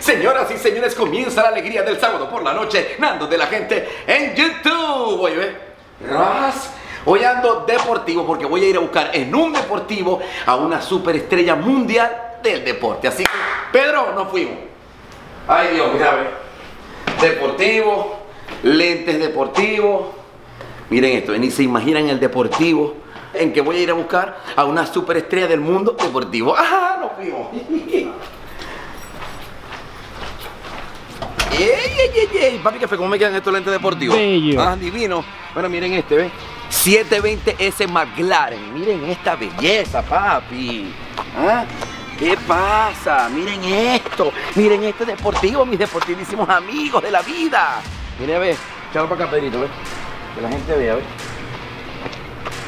Señoras y señores, comienza la alegría del sábado por la noche, Nando de la gente en YouTube. Oye, Ras. Hoy ando deportivo porque voy a ir a buscar en un deportivo a una superestrella mundial del deporte. Así que, Pedro, nos fuimos. Ay Dios, mira, ve. Deportivo, lentes deportivos. Miren esto, ni se imaginan el deportivo en que voy a ir a buscar a una superestrella del mundo deportivo. ¡Ah! Nos fuimos. ¡Ey, ey, ey, ey! Papi, ¿qué fue? ¿Cómo me quedan estos lentes deportivos? Bello. Ah, divino. Bueno, miren este, ¿ves? 720S McLaren. Miren esta belleza, papi. ¿Ah? ¿Qué pasa? Miren esto. Miren este deportivo, mis deportivísimos amigos de la vida. Miren, a ver. Chalo para acá, Pedrito, ¿ves? Que la gente vea, ¿ves?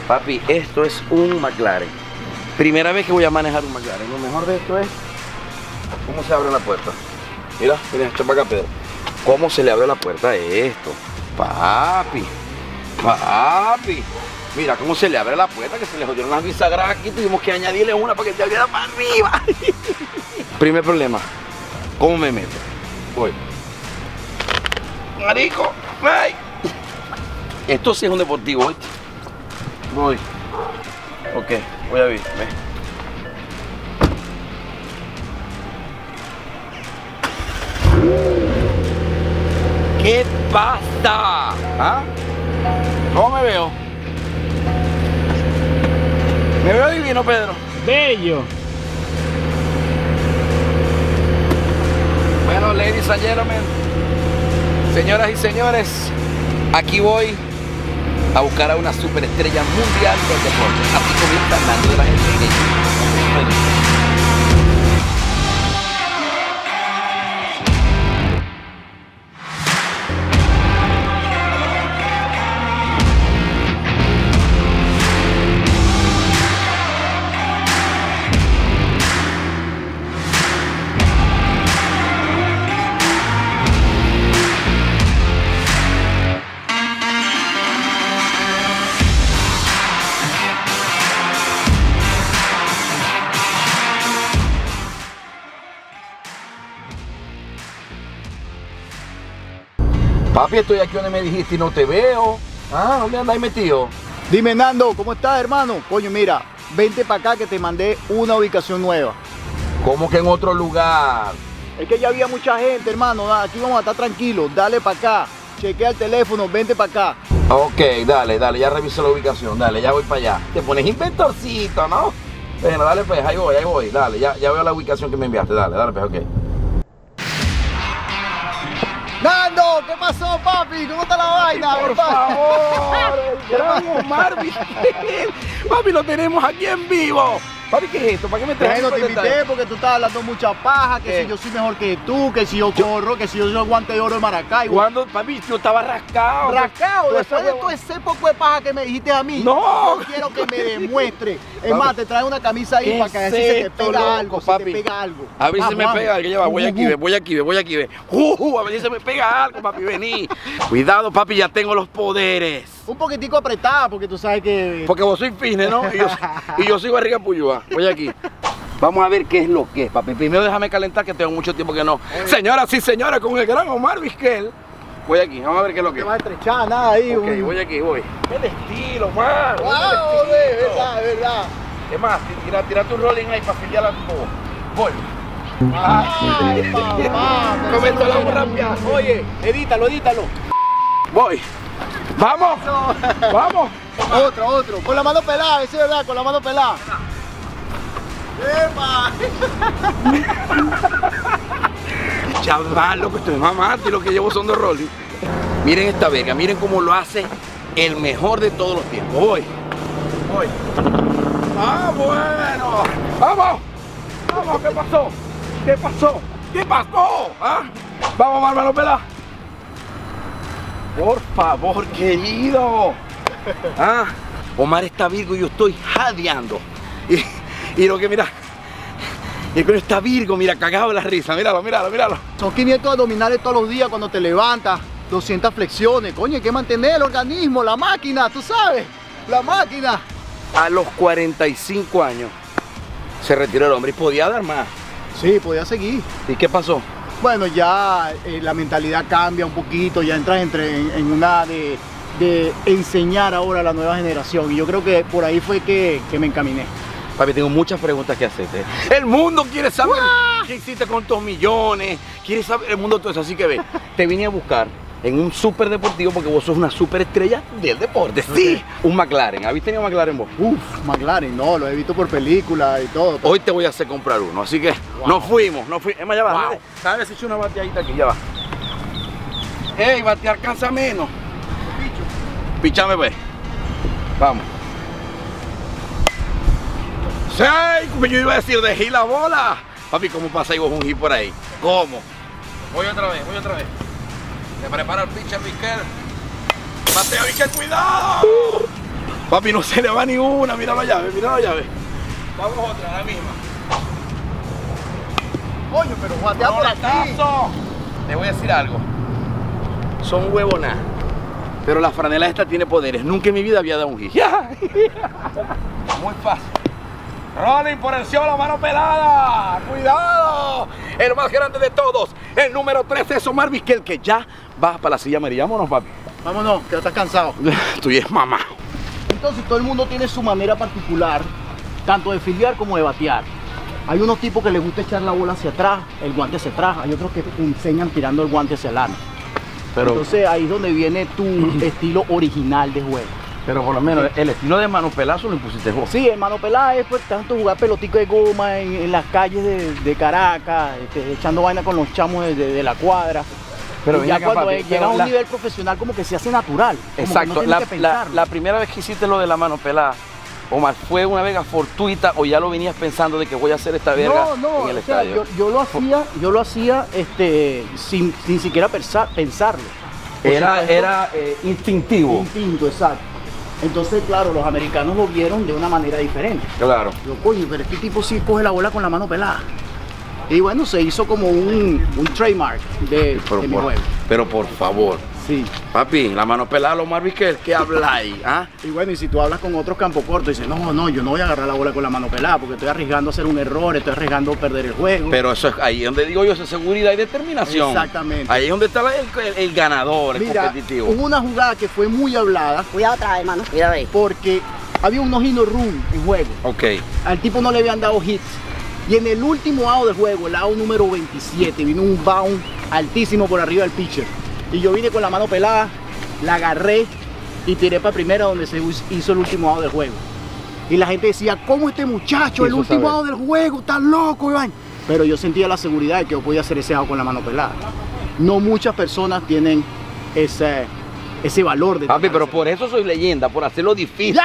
Papi, esto es un McLaren. Primera vez que voy a manejar un McLaren. Lo mejor de esto es cómo se abre la puerta. Mira, mira, esto para acá, Pedro. ¿Cómo se le abre la puerta a esto? Papi, papi. Mira cómo se le abre la puerta, que se le jodieron las bisagras aquí. Tuvimos que añadirle una para que te abriera para arriba. Primer problema, ¿cómo me meto? Voy. Marico, ay. Esto sí es un deportivo, ¿oíste? Voy. Ok, voy a ver. Ve. ¿Qué pasa? ¿Ah? ¿Cómo me veo? ¿Me veo divino, Pedro? Bello. Bueno, ladies and gentlemen, señoras y señores, aquí voy a buscar a una superestrella mundial del deporte. Así comienza la gente. Papi, estoy aquí donde me dijiste y no te veo. Ah, ¿dónde andáis metido? Dime Nando, ¿cómo estás hermano? Coño, mira, vente para acá que te mandé una ubicación nueva. ¿Cómo que en otro lugar? Es que ya había mucha gente, hermano. Aquí vamos a estar tranquilos. Dale para acá. Chequea el teléfono, vente para acá. Ok, dale, dale, ya reviso la ubicación, dale, ya voy para allá. Te pones inventorcito, ¿no? Bueno, dale pues, ahí voy, ahí voy, dale, ya, ya veo la ubicación que me enviaste, dale, dale pues, ok. Nando, ¿qué pasó, papi? ¿Cómo está la vaina? Por favor, el gran Omar Vizquel. Papi, lo tenemos aquí en vivo. Papi, ¿qué es esto? ¿Para qué me traes? Bueno, te invité porque tú estás hablando mucha paja, que ¿Qué? si yo soy mejor que tú, que si yo corro, que si yo soy el guante de oro de Maracay. Cuando, papi, yo estaba rascado. Rascado, después de todo ese poco de paja que me dijiste a mí. No. Yo quiero que me demuestre. Es más, te trae una camisa ahí ¿Qué para que a se te pega algo, papi? te pega algo. A ver si Vamos, me pega, lleva, voy aquí, ve, voy aquí, ve, voy aquí, ve. Uh, uh, a ver si se me pega algo, papi, vení. Cuidado, papi, ya tengo los poderes. Un poquitico apretada porque tú sabes que... Porque vos sois fine, ¿no? Y yo, y yo soy barriga puyúa. Voy aquí. Vamos a ver qué es lo que es, papi. Primero déjame calentar que tengo mucho tiempo que no. Señoras y señores, con el gran Omar Vizquel. Voy aquí, vamos a ver qué es lo que te es. vas a estrechar nada ahí. Ok, un- voy aquí, voy. El estilo, man. Wow, estilo. verdad, de verdad. ¿Qué más? Tira, tira tu rolling ahí para afiliar a Voy. Ay, papá. eso la no muy- Oye, edítalo, edítalo. Voy. ¡Vamos! ¡Vamos! Otro, otro. Con la mano pelada, eso es verdad, con la mano pelada. ¡Epa! Chaval, loco, estoy mamando y lo que llevo son dos rolling. Miren esta verga, miren cómo lo hace el mejor de todos los tiempos. Voy. Voy. ¡Ah, bueno! ¡Vamos! ¡Vamos! ¿Qué pasó? ¿Qué pasó? ¿Qué pasó? ¿Ah? ¡Vamos, hermano Pela! Por favor, querido. Ah, Omar está Virgo y yo estoy jadeando. Y, y lo que mira, y con está Virgo, mira, cagado la risa. Míralo, míralo, míralo. Son 500 abdominales todos los días cuando te levantas, 200 flexiones. Coño, hay que mantener el organismo, la máquina, tú sabes. La máquina. A los 45 años se retiró el hombre y podía dar más. Sí, podía seguir. ¿Y qué pasó? Bueno, ya eh, la mentalidad cambia un poquito, ya entras entre, en, en una de, de enseñar ahora a la nueva generación. Y yo creo que por ahí fue que, que me encaminé. Papi, tengo muchas preguntas que hacerte. El mundo quiere saber qué hiciste con tus millones. Quiere saber el mundo todo eso. Así que ve, te vine a buscar en un súper deportivo porque vos sos una súper estrella del deporte. Sí, un McLaren. ¿Habéis tenido McLaren vos? Uf, McLaren, no, lo he visto por películas y todo. Hoy te voy a hacer comprar uno. Así que nos fuimos, nos fuimos. Es más, ya va. Wow. ¿Sabes hecho una bateadita aquí? Ya va. Ey, batear cansa menos. Pichame, pues. Vamos. ¡Seis! Como yo iba a decir, dejé la bola. Papi, ¿cómo pasa ahí vos un hit por ahí? ¿Cómo? Voy otra vez, voy otra vez. Se prepara el pitcher, Miquel. Batea, Miquel, cuidado. Papi, no se le va ni una. Mira la llave, mira la llave. Vamos otra, la misma. Coño, pero batea por aquí. Te voy a decir algo. Son huevonas. Pero la franela esta tiene poderes. Nunca en mi vida había dado un hit. Muy fácil. Rolling por el cielo, mano pelada. Cuidado. El más grande de todos. El número 13 es Omar Vizquel, que ya va para la silla amarilla. Vámonos, papi. Vámonos, que ya estás cansado. Tú y es mamá. Entonces todo el mundo tiene su manera particular, tanto de filiar como de batear. Hay unos tipos que les gusta echar la bola hacia atrás, el guante hacia atrás, hay otros que enseñan tirando el guante hacia adelante. Pero, Entonces ahí es donde viene tu estilo original de juego. Pero por lo menos el estilo de mano pelazo lo impusiste vos. Sí, el mano es pues tanto jugar pelotico de goma en, en las calles de, de Caracas, este, echando vaina con los chamos de, de- de la cuadra. Pero Y ya acá, cuando papi, llega a un la- nivel profesional como que se hace natural. Exacto, no la, primera vez que hiciste lo de la mano Omar, ¿fue una vega fortuita o ya lo venías pensando de que voy a hacer esta verga No, no, en el o sea, estadio? yo, yo lo hacía, yo lo hacía este, sin, sin siquiera pensar, pensarlo. Era, era eh, instintivo. instinto, exacto. Entonces, claro, los americanos lo vieron de una manera diferente. Claro. Yo, coño, pero este tipo sí coge la bola con la mano pelada. Y bueno, se hizo como un, un trademark de, Pero de mi por, juego. pero por favor, Sí. papi, la mano pelada, Omar Vizquel, ¿qué habláis? ¿Ah? Y bueno, y si tú hablas con otros campo corto, dices, no, no, yo no voy a agarrar la bola con la mano pelada porque estoy arriesgando a hacer un error, estoy arriesgando a perder el juego. Pero eso es ahí donde digo yo, eso es seguridad y determinación. Exactamente. Ahí es donde está el, el- el ganador, el Mira, competitivo. hubo una jugada que fue muy hablada Cuidado atrás, hermano. Cuidado ahí. porque había un no run en juego. Ok. Al tipo no le habían dado hits. Y en el último out del juego, el out número 27, vino un bound altísimo por arriba del pitcher. Y yo vine con la mano pelada, la agarré y tiré para primera donde se hizo el último out del juego. Y la gente decía, ¿cómo este muchacho, el último out del juego, está loco, Iván? Pero yo sentía la seguridad de que yo podía hacer ese out con la mano pelada. No muchas personas tienen ese, ese valor de Papi, pero por eso soy leyenda, por hacerlo difícil.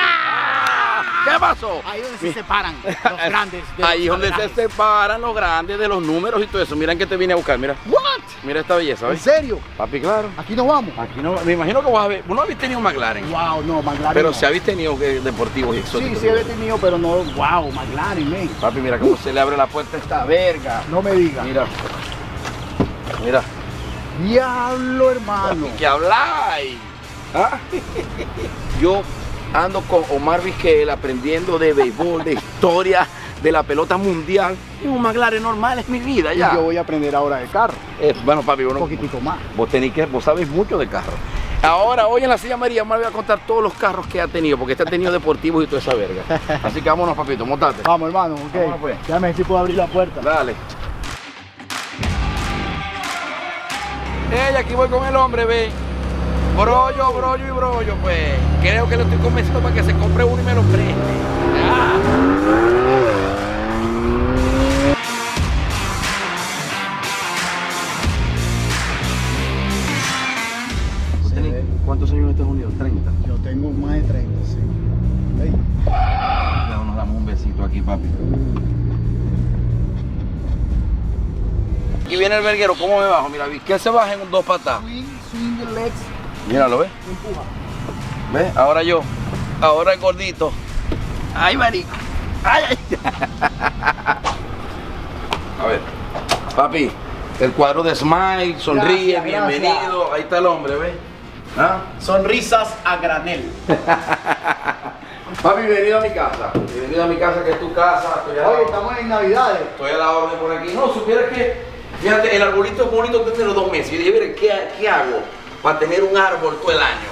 ¿Qué pasó? Ahí donde se separan los grandes. de Ahí los donde se separan los grandes de los números y todo eso. Miren que te vine a buscar, mira. ¿What? Mira esta belleza, ¿En ¿ves? serio? Papi, claro. Aquí nos vamos. Aquí no, me imagino que vos habéis, vos no habéis tenido McLaren, Wow, no, McLaren. pero no. si habéis tenido eh, deportivos y Sí, exóticos. sí, he tenido, pero no. Wow, McLaren, man. Papi, mira cómo se le abre la puerta a esta verga. No me digas. Mira. Mira. Diablo, hermano. ¿Qué habláis? ¿Ah? Yo ando con Omar Vizquel aprendiendo de béisbol, de historia, de la pelota mundial. Y un McLaren normal es mi vida Y ya. yo voy a aprender ahora de carro. Eh, bueno, papi, Un bueno, poquitico más. vos tenéis que, vos sabés mucho de carros. Ahora, hoy en la silla María, Omar voy a contar todos los carros que ha tenido, porque este ha tenido deportivos y toda esa verga. Así que vámonos, papito, montate. Vamos, hermano, ok. Vámonos, pues. Ya me si puedo abrir la puerta. Dale. Ey, aquí voy con el hombre, ve. Brollo, brollo y brollo, pues. Creo que lo estoy convenciendo para que se compre uno y me lo preste. Ah. ¿Vos tenés ¿Cuántos años en Estados Unidos? 30. Yo tengo más de 30, sí. Ey. Ya nos damos un besito aquí, papi. Aquí viene el verguero, ¿cómo me bajo? Mira, que se baja en dos patas. Swing, swing the legs, Míralo, ¿ves? empuja. ¿Ves? Ahora yo. Ahora el gordito. Ay, marico. Ay, ay. A ver. Papi, el cuadro de Smile, sonríe, Gracias, bienvenido. gracias. Ahí está el hombre, ¿ves? ¿Ah? Sonrisas a granel. Papi, bienvenido a mi casa. Bienvenido a mi casa, que es tu casa. Oye, estamos en Navidades. estoy a la orden por aquí. No, supieras que, fíjate, el arbolito es bonito tener dos meses. Y dije, mire, ¿qué, ¿qué hago para tener un árbol todo el año?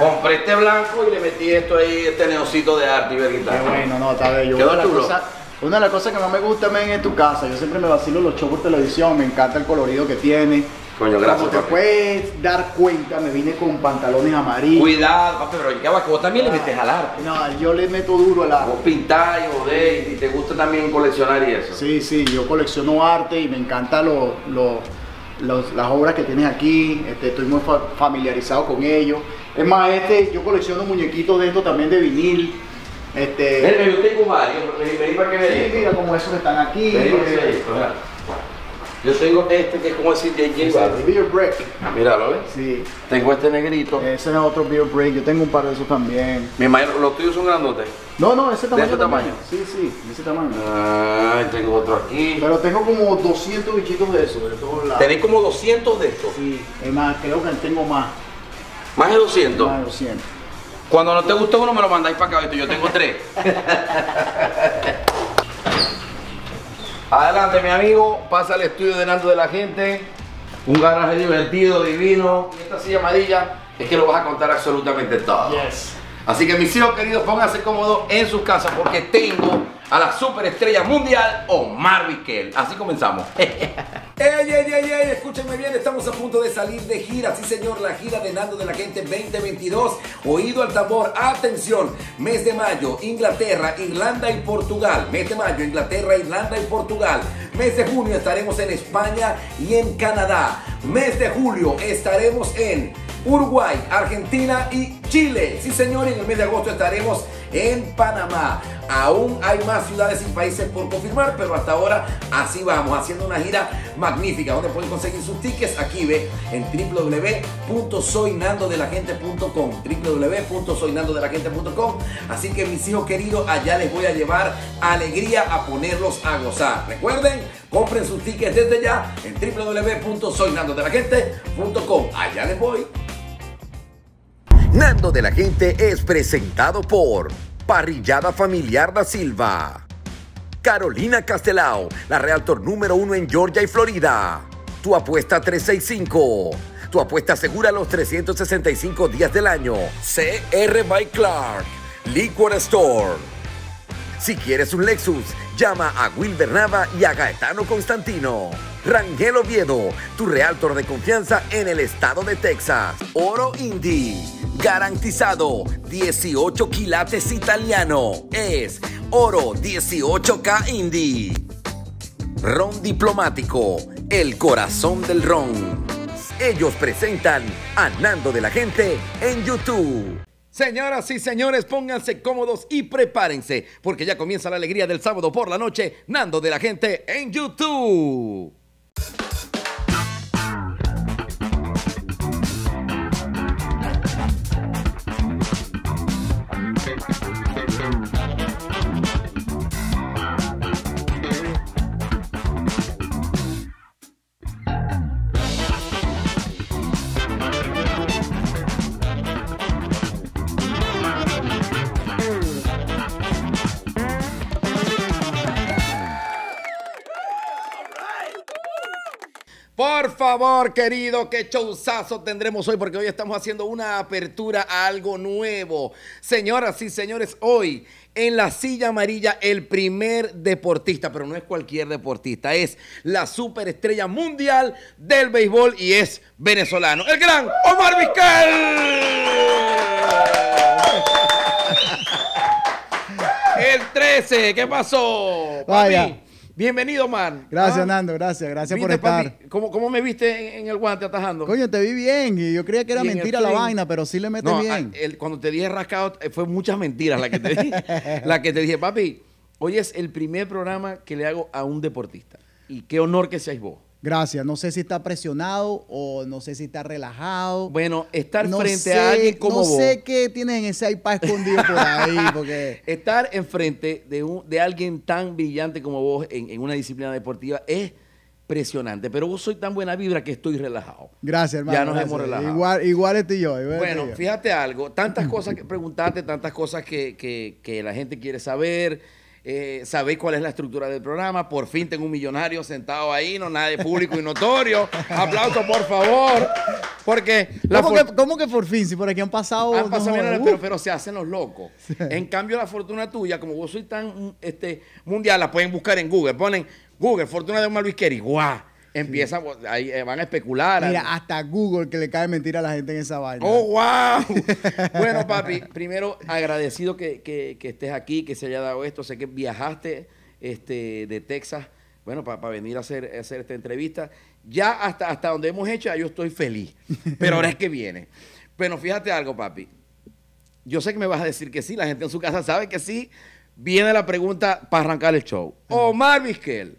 Compré este blanco y le metí esto ahí, este neocito de arte y Qué bueno, no, está bello. Quedó Una de, las chulo. cosas, una de las cosas que más me gusta men, es tu casa. Yo siempre me vacilo los shows por televisión, me encanta el colorido que tiene. Coño, gracias, Como te papi. puedes dar cuenta, me vine con pantalones amarillos. Cuidado, papi, pero ya va, que vos también le metes al arte. No, yo le meto duro al arte. Vos pintás y jodés y te gusta también coleccionar y eso. Sí, sí, yo colecciono arte y me encantan los- los- los- las obras que tienes aquí. Este, estoy muy fa- familiarizado con ellos. Es más, este, yo colecciono muñequitos de estos también de vinil. Este, yo tengo varios, que sí, mira como esos que están aquí. Vení para que eh, veas, mira. Yo tengo este que es como decir de J dice, Balvin. Beer Break. Míralo, ¿ves? Sí, Tengo este negrito. ese es otro Beer Break. Yo tengo un par de esos también. Mi imagino, los tuyos son grandotes. No, no, ese tamaño. ese también. tamaño? Sí, sí, de ese tamaño. Ay, tengo otro aquí. Pero tengo como 200 bichitos de esos, de todos lados. Tenéis como 200 de estos. Sí, es más, creo que tengo más. Más de 200. Más de 200. Cuando no te gusta uno, me lo mandáis para acá. Yo tengo tres. Adelante, mi amigo. Pasa al estudio de Nando de la gente. Un garaje divertido, divino. Y esta silla amarilla es que lo vas a contar absolutamente todo. Yes. Así que mis hijos queridos, pónganse cómodos en sus casas porque tengo a la superestrella mundial Omar Vizquel. Así comenzamos. ¡Ey, ey, ey, ey! Escúchenme bien, estamos a punto de salir de gira. Sí, señor, la gira de Nando de la Gente 2022. Oído al tambor, atención. Mes de mayo, Inglaterra, Irlanda y Portugal. Mes de mayo, Inglaterra, Irlanda y Portugal. Mes de junio estaremos en España y en Canadá. Mes de julio estaremos en Uruguay, Argentina y Chile. Sí, señor, en el mes de agosto estaremos en Panamá. Aún hay más ciudades y países por confirmar, pero hasta ahora así vamos, haciendo una gira magnífica. Donde pueden conseguir sus tickets aquí ve en www.soynandodelagente.com www.soynandodelagente.com Así que mis hijos queridos, allá les voy a llevar alegría a ponerlos a gozar. Recuerden, compren sus tickets desde ya en www.soynandodelagente.com Allá les voy. Nando de la Gente es presentado por Parrillada Familiar da Silva. Carolina Castelao, la Realtor número uno en Georgia y Florida. Tu apuesta 365. Tu apuesta segura los 365 días del año. CR by Clark. Liquor Store. Si quieres un Lexus, llama a Wilber Nava y a Gaetano Constantino. Rangel Oviedo, tu realtor de confianza en el estado de Texas. Oro Indy, garantizado 18 quilates italiano. Es Oro 18K Indy. Ron Diplomático, el corazón del ron. Ellos presentan a Nando de la Gente en YouTube. Señoras y señores, pónganse cómodos y prepárense, porque ya comienza la alegría del sábado por la noche, Nando de la gente en YouTube. Por favor, querido, qué showzazo tendremos hoy, porque hoy estamos haciendo una apertura a algo nuevo. Señoras y señores, hoy en la silla amarilla el primer deportista, pero no es cualquier deportista, es la superestrella mundial del béisbol y es venezolano, el gran Omar Vizquel. El 13, ¿qué pasó? Papi, Vaya. Bienvenido, man. Gracias, Ah. Nando, gracias, gracias por estar. ¿Cómo, cómo me viste en, en el guante atajando? Coño, te vi bien y yo creía que era Y mentira la vaina, pero sí le metes No, bien. a- el- cuando te dije rascado, eh, fue muchas mentiras la que te dije. la que te dije, papi, hoy es el primer programa que le hago a un deportista. Y qué honor que seáis vos. Gracias, no sé si está presionado o no sé si está relajado. Bueno, estar no frente sé, a alguien como no vos. sé qué tienen en ese iPad escondido por ahí, porque Estar enfrente de, un, de alguien tan brillante como vos en, en una disciplina deportiva es impresionante. Pero vos soy tan buena vibra que estoy relajado. Gracias, hermano. Ya nos gracias. hemos relajado. Igual, igual estoy yo. igual Bueno, estoy yo. fíjate algo, tantas cosas que preguntarte, tantas cosas que, que- que la gente quiere saber. Eh, sabéis cuál es la estructura del programa. Por fin tengo un millonario sentado ahí, no nada de público y notorio. Aplauso, por favor. Porque la ¿Cómo, que, cómo que por fin? Si por aquí han pasado. han pasado no, millones, uh, pero, pero se hacen los locos. En cambio, la fortuna tuya, como vos soy tan este, mundial, la pueden buscar en Google. Ponen Google, fortuna de Omar Luis Kerry. ¡Guau! Empiezan, pues, ahí eh, van a especular. Mira, hasta Google que le cae mentira a la gente en esa vaina. ¡Oh, wow! bueno, papi, primero agradecido que, que- que estés aquí, que se haya dado esto. Sé que viajaste este, de Texas, bueno, para venir a hacer, a hacer esta entrevista. Ya hasta, hasta donde hemos hecho, yo estoy feliz. Pero ahora es que viene. Bueno, fíjate algo, papi. Yo sé que me vas a decir que sí, la gente en su casa sabe que sí. Viene la pregunta para arrancar el show. Omar Vizquel,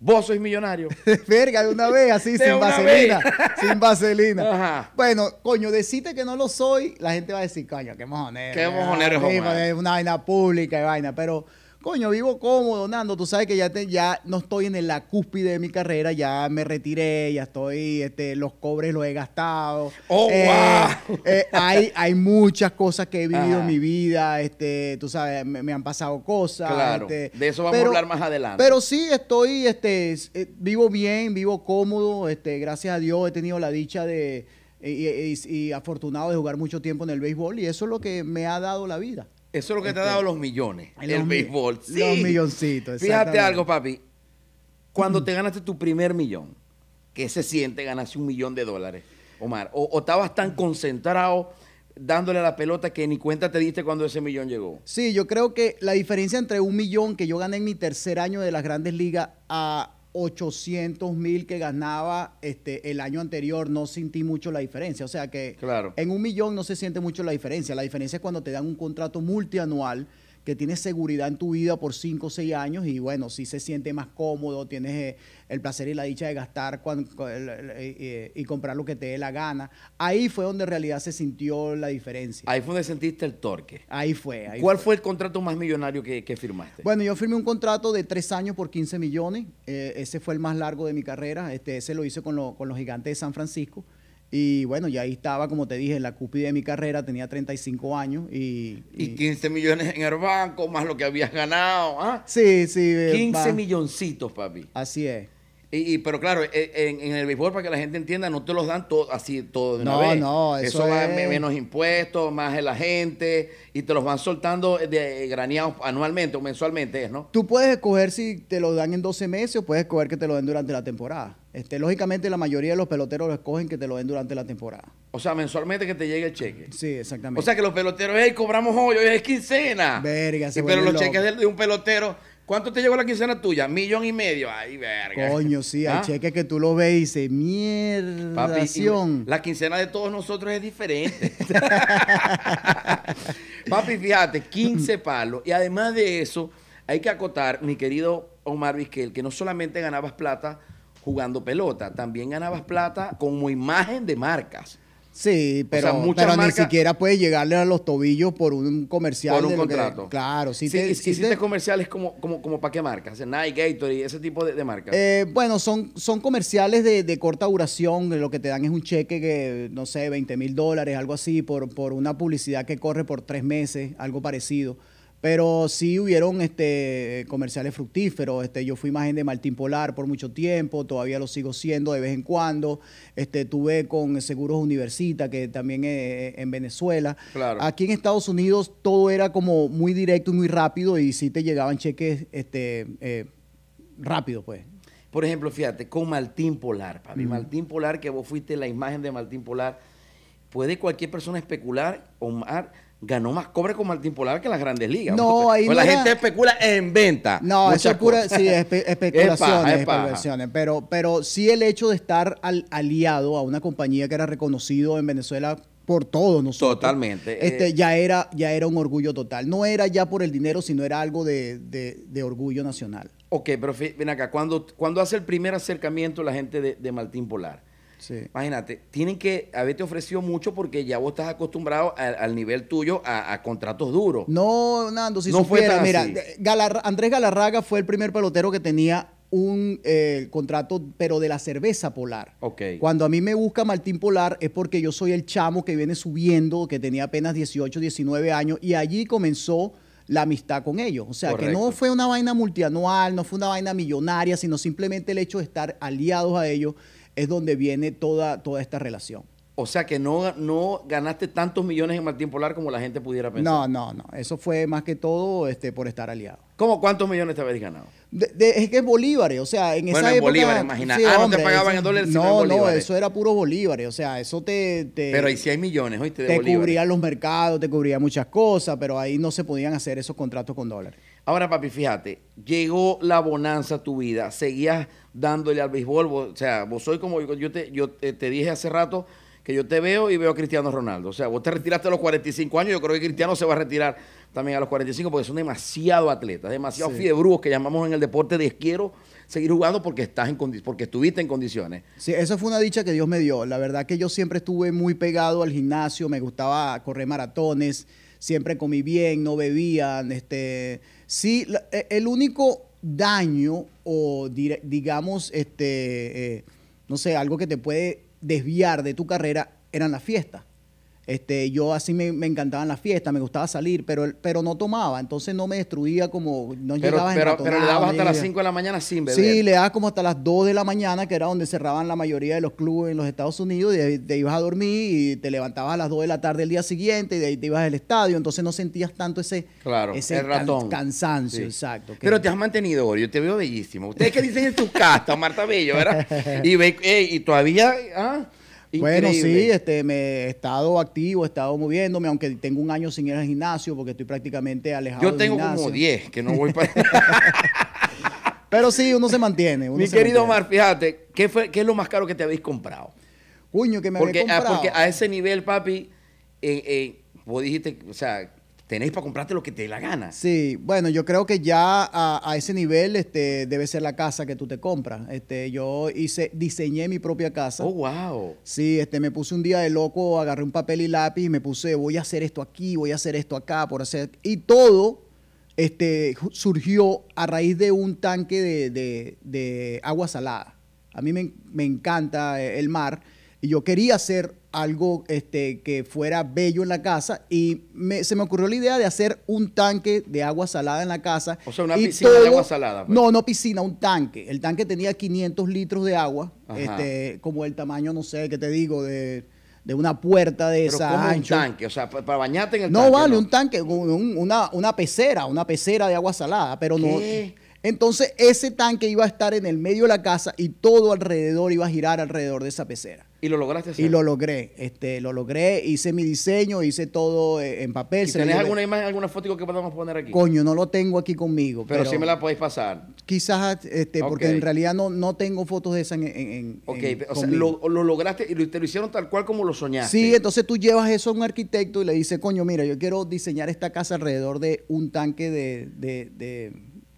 vos sois millonario. Verga, de una vez, así, sin vaselina. Sin vaselina. Ajá. Bueno, coño, decirte que no lo soy, la gente va a decir, coño, qué mojonero. Qué mojonero Es una vaina pública y vaina, pero. Coño, vivo cómodo, Nando. Tú sabes que ya, te- ya no estoy en la cúspide de mi carrera, ya me retiré, ya estoy, este, los cobres los he gastado. ¡Oh, wow! eh, hay, hay muchas cosas que he vivido Ajá. en mi vida, este, tú sabes, me, me han pasado cosas. Claro, este, de eso vamos a hablar más adelante. Pero sí, estoy, este, eh, vivo bien, vivo cómodo, este, gracias a Dios he tenido la dicha de, y, y- y afortunado de jugar mucho tiempo en el béisbol y eso es lo que me ha dado la vida. Eso es lo que te ha dado los millones. Los el béisbol. los Sí. milloncitos, Fíjate algo, papi. Cuando te ganaste tu primer millón, ¿qué se siente ganarse un millón de dólares, Omar? O, o estabas tan concentrado dándole a la pelota que ni cuenta te diste cuando ese millón llegó. Sí, yo creo que la diferencia entre un millón que yo gané en mi tercer año de las grandes ligas a 800 mil que ganaba este, el año anterior, no sentí mucho la diferencia. O sea que Claro. en un millón no se siente mucho la diferencia. La diferencia es cuando te dan un contrato multianual que tienes seguridad en tu vida por 5 o 6 años y bueno, sí se siente más cómodo, tienes eh, el placer y la dicha de gastar el- eh, y comprar lo que te dé la gana. Ahí fue donde en realidad se sintió la diferencia. Ahí fue donde sentiste el torque. Ahí fue. ahí ¿Cuál fue el contrato más millonario que, que firmaste? bueno, yo firmé un contrato de tres años por 15 millones. Eh, ese fue el más largo de mi carrera. Este, ese lo hice con, lo- con los gigantes de San Francisco. Y bueno, ya ahí estaba, como te dije, en la cúspide de mi carrera. Tenía 35 años. Y, y y- 15 millones en el banco, más lo que habías ganado. ¿ah? sí, sí. eh, 15 va. milloncitos, papi. Así es. Y, y- pero claro, e- en, en el béisbol, para que la gente entienda, no te los dan todo, así todo de una No, vez. no, eso va es- me- menos impuestos, más el agente, y te los van soltando de graneados anualmente o mensualmente, ¿es, ¿no? Tú puedes escoger si te lo dan en 12 meses o puedes escoger que te lo den durante la temporada. Este, lógicamente, la mayoría de los peloteros lo escogen que te lo den durante la temporada. O sea, mensualmente que te llegue el cheque. Sí, exactamente. O sea que los peloteros, hey, cobramos hoy, hoy es quincena. Verga, se pero los cheques de, de un pelotero, ¿cuánto te llegó la quincena tuya? Millón y medio. Ay, verga. Coño, sí, hay ¿Ah? cheques que tú lo ves y dices, mierda, Papi, y acción". la quincena de todos nosotros es diferente. Papi, fíjate, 15 palos. Y además de eso, hay que acotar, mi querido Omar Vizquel, que no solamente ganabas plata jugando pelota, también ganabas plata como imagen de marcas. Sí, pero, sea, pero ni siquiera puedes llegarle a los tobillos por un comercial. Por un de lo que- contrato. claro, sí. Sí, te- y- sí hiciste te- comerciales como, como, como para qué marcas, Nike, Gatorade, ese tipo de, de marcas. eh, bueno, son, son comerciales de, de corta duración. Lo que te dan es un cheque que, no sé, 20 mil dólares, algo así, por, por una publicidad que corre por tres meses, algo parecido. Pero sí hubieron este, comerciales fructíferos. Este, yo fui imagen de Martín Polar por mucho tiempo, todavía lo sigo siendo de vez en cuando. Este, tuve con Seguros Universita, que también es en Venezuela. Claro. Aquí en Estados Unidos todo era como muy directo y muy rápido y sí te llegaban cheques este, eh, rápido, pues. Por ejemplo, fíjate, con Martín Polar, papi. Martín Polar, que vos fuiste la imagen de Martín Polar. ¿Puede cualquier persona especular? Omar ganó más cobre con Martín Polar que en las grandes ligas. No, ahí Pues no la era- gente especula en venta. No, eso es pura, sí, espe- Es especulaciones, paja, es paja. especulaciones. Pero, pero sí el hecho de estar al- aliado a una compañía que era reconocido en Venezuela por todos nosotros. Totalmente. Este, Eh, ya, era, ya era un orgullo total. No era ya por el dinero, sino era algo de, de- de orgullo nacional. Ok, pero ven acá, cuando, cuando hace el primer acercamiento la gente de, de Martín Polar, Sí. imagínate, tienen que haberte ofrecido mucho porque ya vos estás acostumbrado a- al nivel tuyo a, a contratos duros. No, Nando, si No fue supiera, tan mira, Andrés Galarraga fue el primer pelotero que tenía un eh, contrato, pero de la cerveza polar. Ok. Cuando a mí me busca Martín Polar es porque yo soy el chamo que viene subiendo, que tenía apenas 18, 19 años, y allí comenzó la amistad con ellos. O sea, que no fue una vaina multianual, no fue una vaina millonaria, sino simplemente el hecho de estar aliados a ellos es donde viene toda, toda esta relación. O sea que no, no ganaste tantos millones en Martín Polar como la gente pudiera pensar. No, no, no. Eso fue más que todo este, por estar aliados. ¿Cómo cuántos millones te habéis ganado? De- de- es que es bolívares, o sea, en Bueno, esa en época... bolívares, imagina. Ah, no te pagaban en dólares, sino No, en no, eso era puro bolívares, o sea, eso te... te Pero ahí sí hay millones, ¿oíste? De te bolívares. cubría los mercados, te cubría muchas cosas, pero ahí no se podían hacer esos contratos con dólares. Ahora, papi, fíjate, llegó la bonanza a tu vida, seguías dándole al béisbol, vos- o sea, vos soy como yo, yo te, yo te, te dije hace rato que yo te veo y veo a Cristiano Ronaldo. O sea, vos te retiraste a los 45 años, yo creo que Cristiano se va a retirar también a los 45 porque son demasiado atletas, demasiado Sí. fiebrúos que llamamos en el deporte de quiero seguir jugando porque estás en porque estuviste en condiciones. Sí, esa fue una dicha que Dios me dio. La verdad que yo siempre estuve muy pegado al gimnasio, me gustaba correr maratones, siempre comí bien, no bebía. Este, sí, e- el único daño o digamos, este, eh, no sé, algo que te puede desviar de tu carrera eran las fiestas. Este, yo así me, me encantaban las fiestas, me gustaba salir, pero, pero no tomaba, entonces no me destruía como, no Pero, llegaba pero, pero le dabas no hasta las llegaba- 5 de la mañana sin beber. Sí, le dabas como hasta las 2 de la mañana, que era donde cerraban la mayoría de los clubes en los Estados Unidos, y te ibas a dormir y te levantabas a las 2 de la tarde el día siguiente y de ahí te ibas al estadio, entonces no sentías tanto ese, Claro, ese el ratón. cansancio, Sí. exacto. que- Pero te has mantenido, Ori, yo te veo bellísimo. Ustedes que dicen en tu casa, Marta Bello, ¿verdad? Y, ve, y todavía, ah, Bueno, sí, este, me he estado activo, he estado moviéndome, aunque tengo un año sin ir al gimnasio porque estoy prácticamente alejado Yo del tengo gimnasio. como 10 que no voy para... Pero sí, uno se mantiene. uno Mi se querido mantiene. Omar, fíjate, ¿qué, fue, ¿qué es lo más caro que te habéis comprado? Coño, que me Porque, había ah, comprado. porque a ese nivel, papi, eh, eh, vos dijiste, o sea, tenéis para comprarte lo que te dé la gana. Sí, bueno, yo creo que ya a, a ese nivel este, debe ser la casa que tú te compras. Este, yo hice, diseñé mi propia casa. Oh, wow. Sí, este, me puse un día de loco, agarré un papel y lápiz y me puse, voy a hacer esto aquí, voy a hacer esto acá, por hacer... Y todo este, surgió a raíz de un tanque de, de- de agua salada. A mí me, me encanta eh, el mar y yo quería hacer algo este, que fuera bello en la casa y me- se me ocurrió la idea de hacer un tanque de agua salada en la casa. O sea, una piscina de agua salada, pues. No, no piscina, un tanque. El tanque tenía 500 litros de agua, este, como el tamaño, no sé, qué te digo, de, de una puerta de Pero esa como un ancho. tanque, o sea, pa- para bañarte en el No tanque. vale, un tanque, un- un- una, una pecera, una pecera de agua salada, pero ¿Qué? no. Entonces, ese tanque iba a estar en el medio de la casa y todo alrededor iba a girar alrededor de esa pecera. Y lo lograste hacer. Y lo logré, este, lo logré, hice mi diseño, hice todo eh, en papel. ¿Y ¿Tenés alguna imagen, alguna foto que podamos poner aquí? Coño, no lo tengo aquí conmigo. pero, Pero, sí me la podéis pasar. Quizás, este, porque en realidad no, no tengo fotos de esas en, en- Ok, en- o sea, lo, lo lograste y te lo hicieron tal cual como lo soñaste. Sí, entonces tú llevas eso a un arquitecto y le dices, coño, mira, yo quiero diseñar esta casa alrededor de un tanque de, de, de-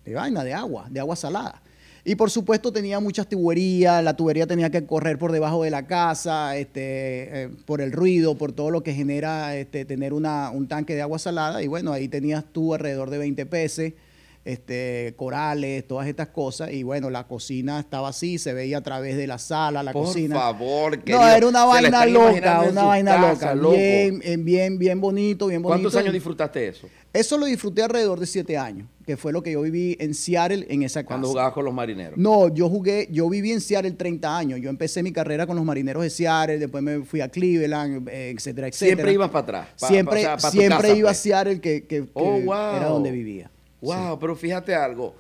de vaina, de agua, de agua salada. Y por supuesto tenía muchas tuberías, la tubería tenía que correr por debajo de la casa, este, eh, por el ruido, por todo lo que genera este, tener una, un tanque de agua salada. Y bueno, ahí tenías tú alrededor de 20 peces, este, corales, todas estas cosas. Y bueno, la cocina estaba así, se veía a través de la sala, la Por cocina. favor, No, querido. era una vaina loca, una vaina casa, loca. Bien, eh, bien, bien bonito, bien bonito. ¿Cuántos años disfrutaste eso? Eso lo disfruté alrededor de siete años, que fue lo que yo viví en Seattle en esa casa. Cuando jugabas con los marineros. No, yo jugué, yo viví en Seattle 30 años. Yo empecé mi carrera con los marineros de Seattle, después me fui a Cleveland, eh, etcétera, etcétera. Siempre ibas para atrás. pa- siempre pa- o sea, pa tu siempre casa, iba pues. a Seattle, que, que- Oh, que wow. era donde vivía. Wow, pero fíjate algo.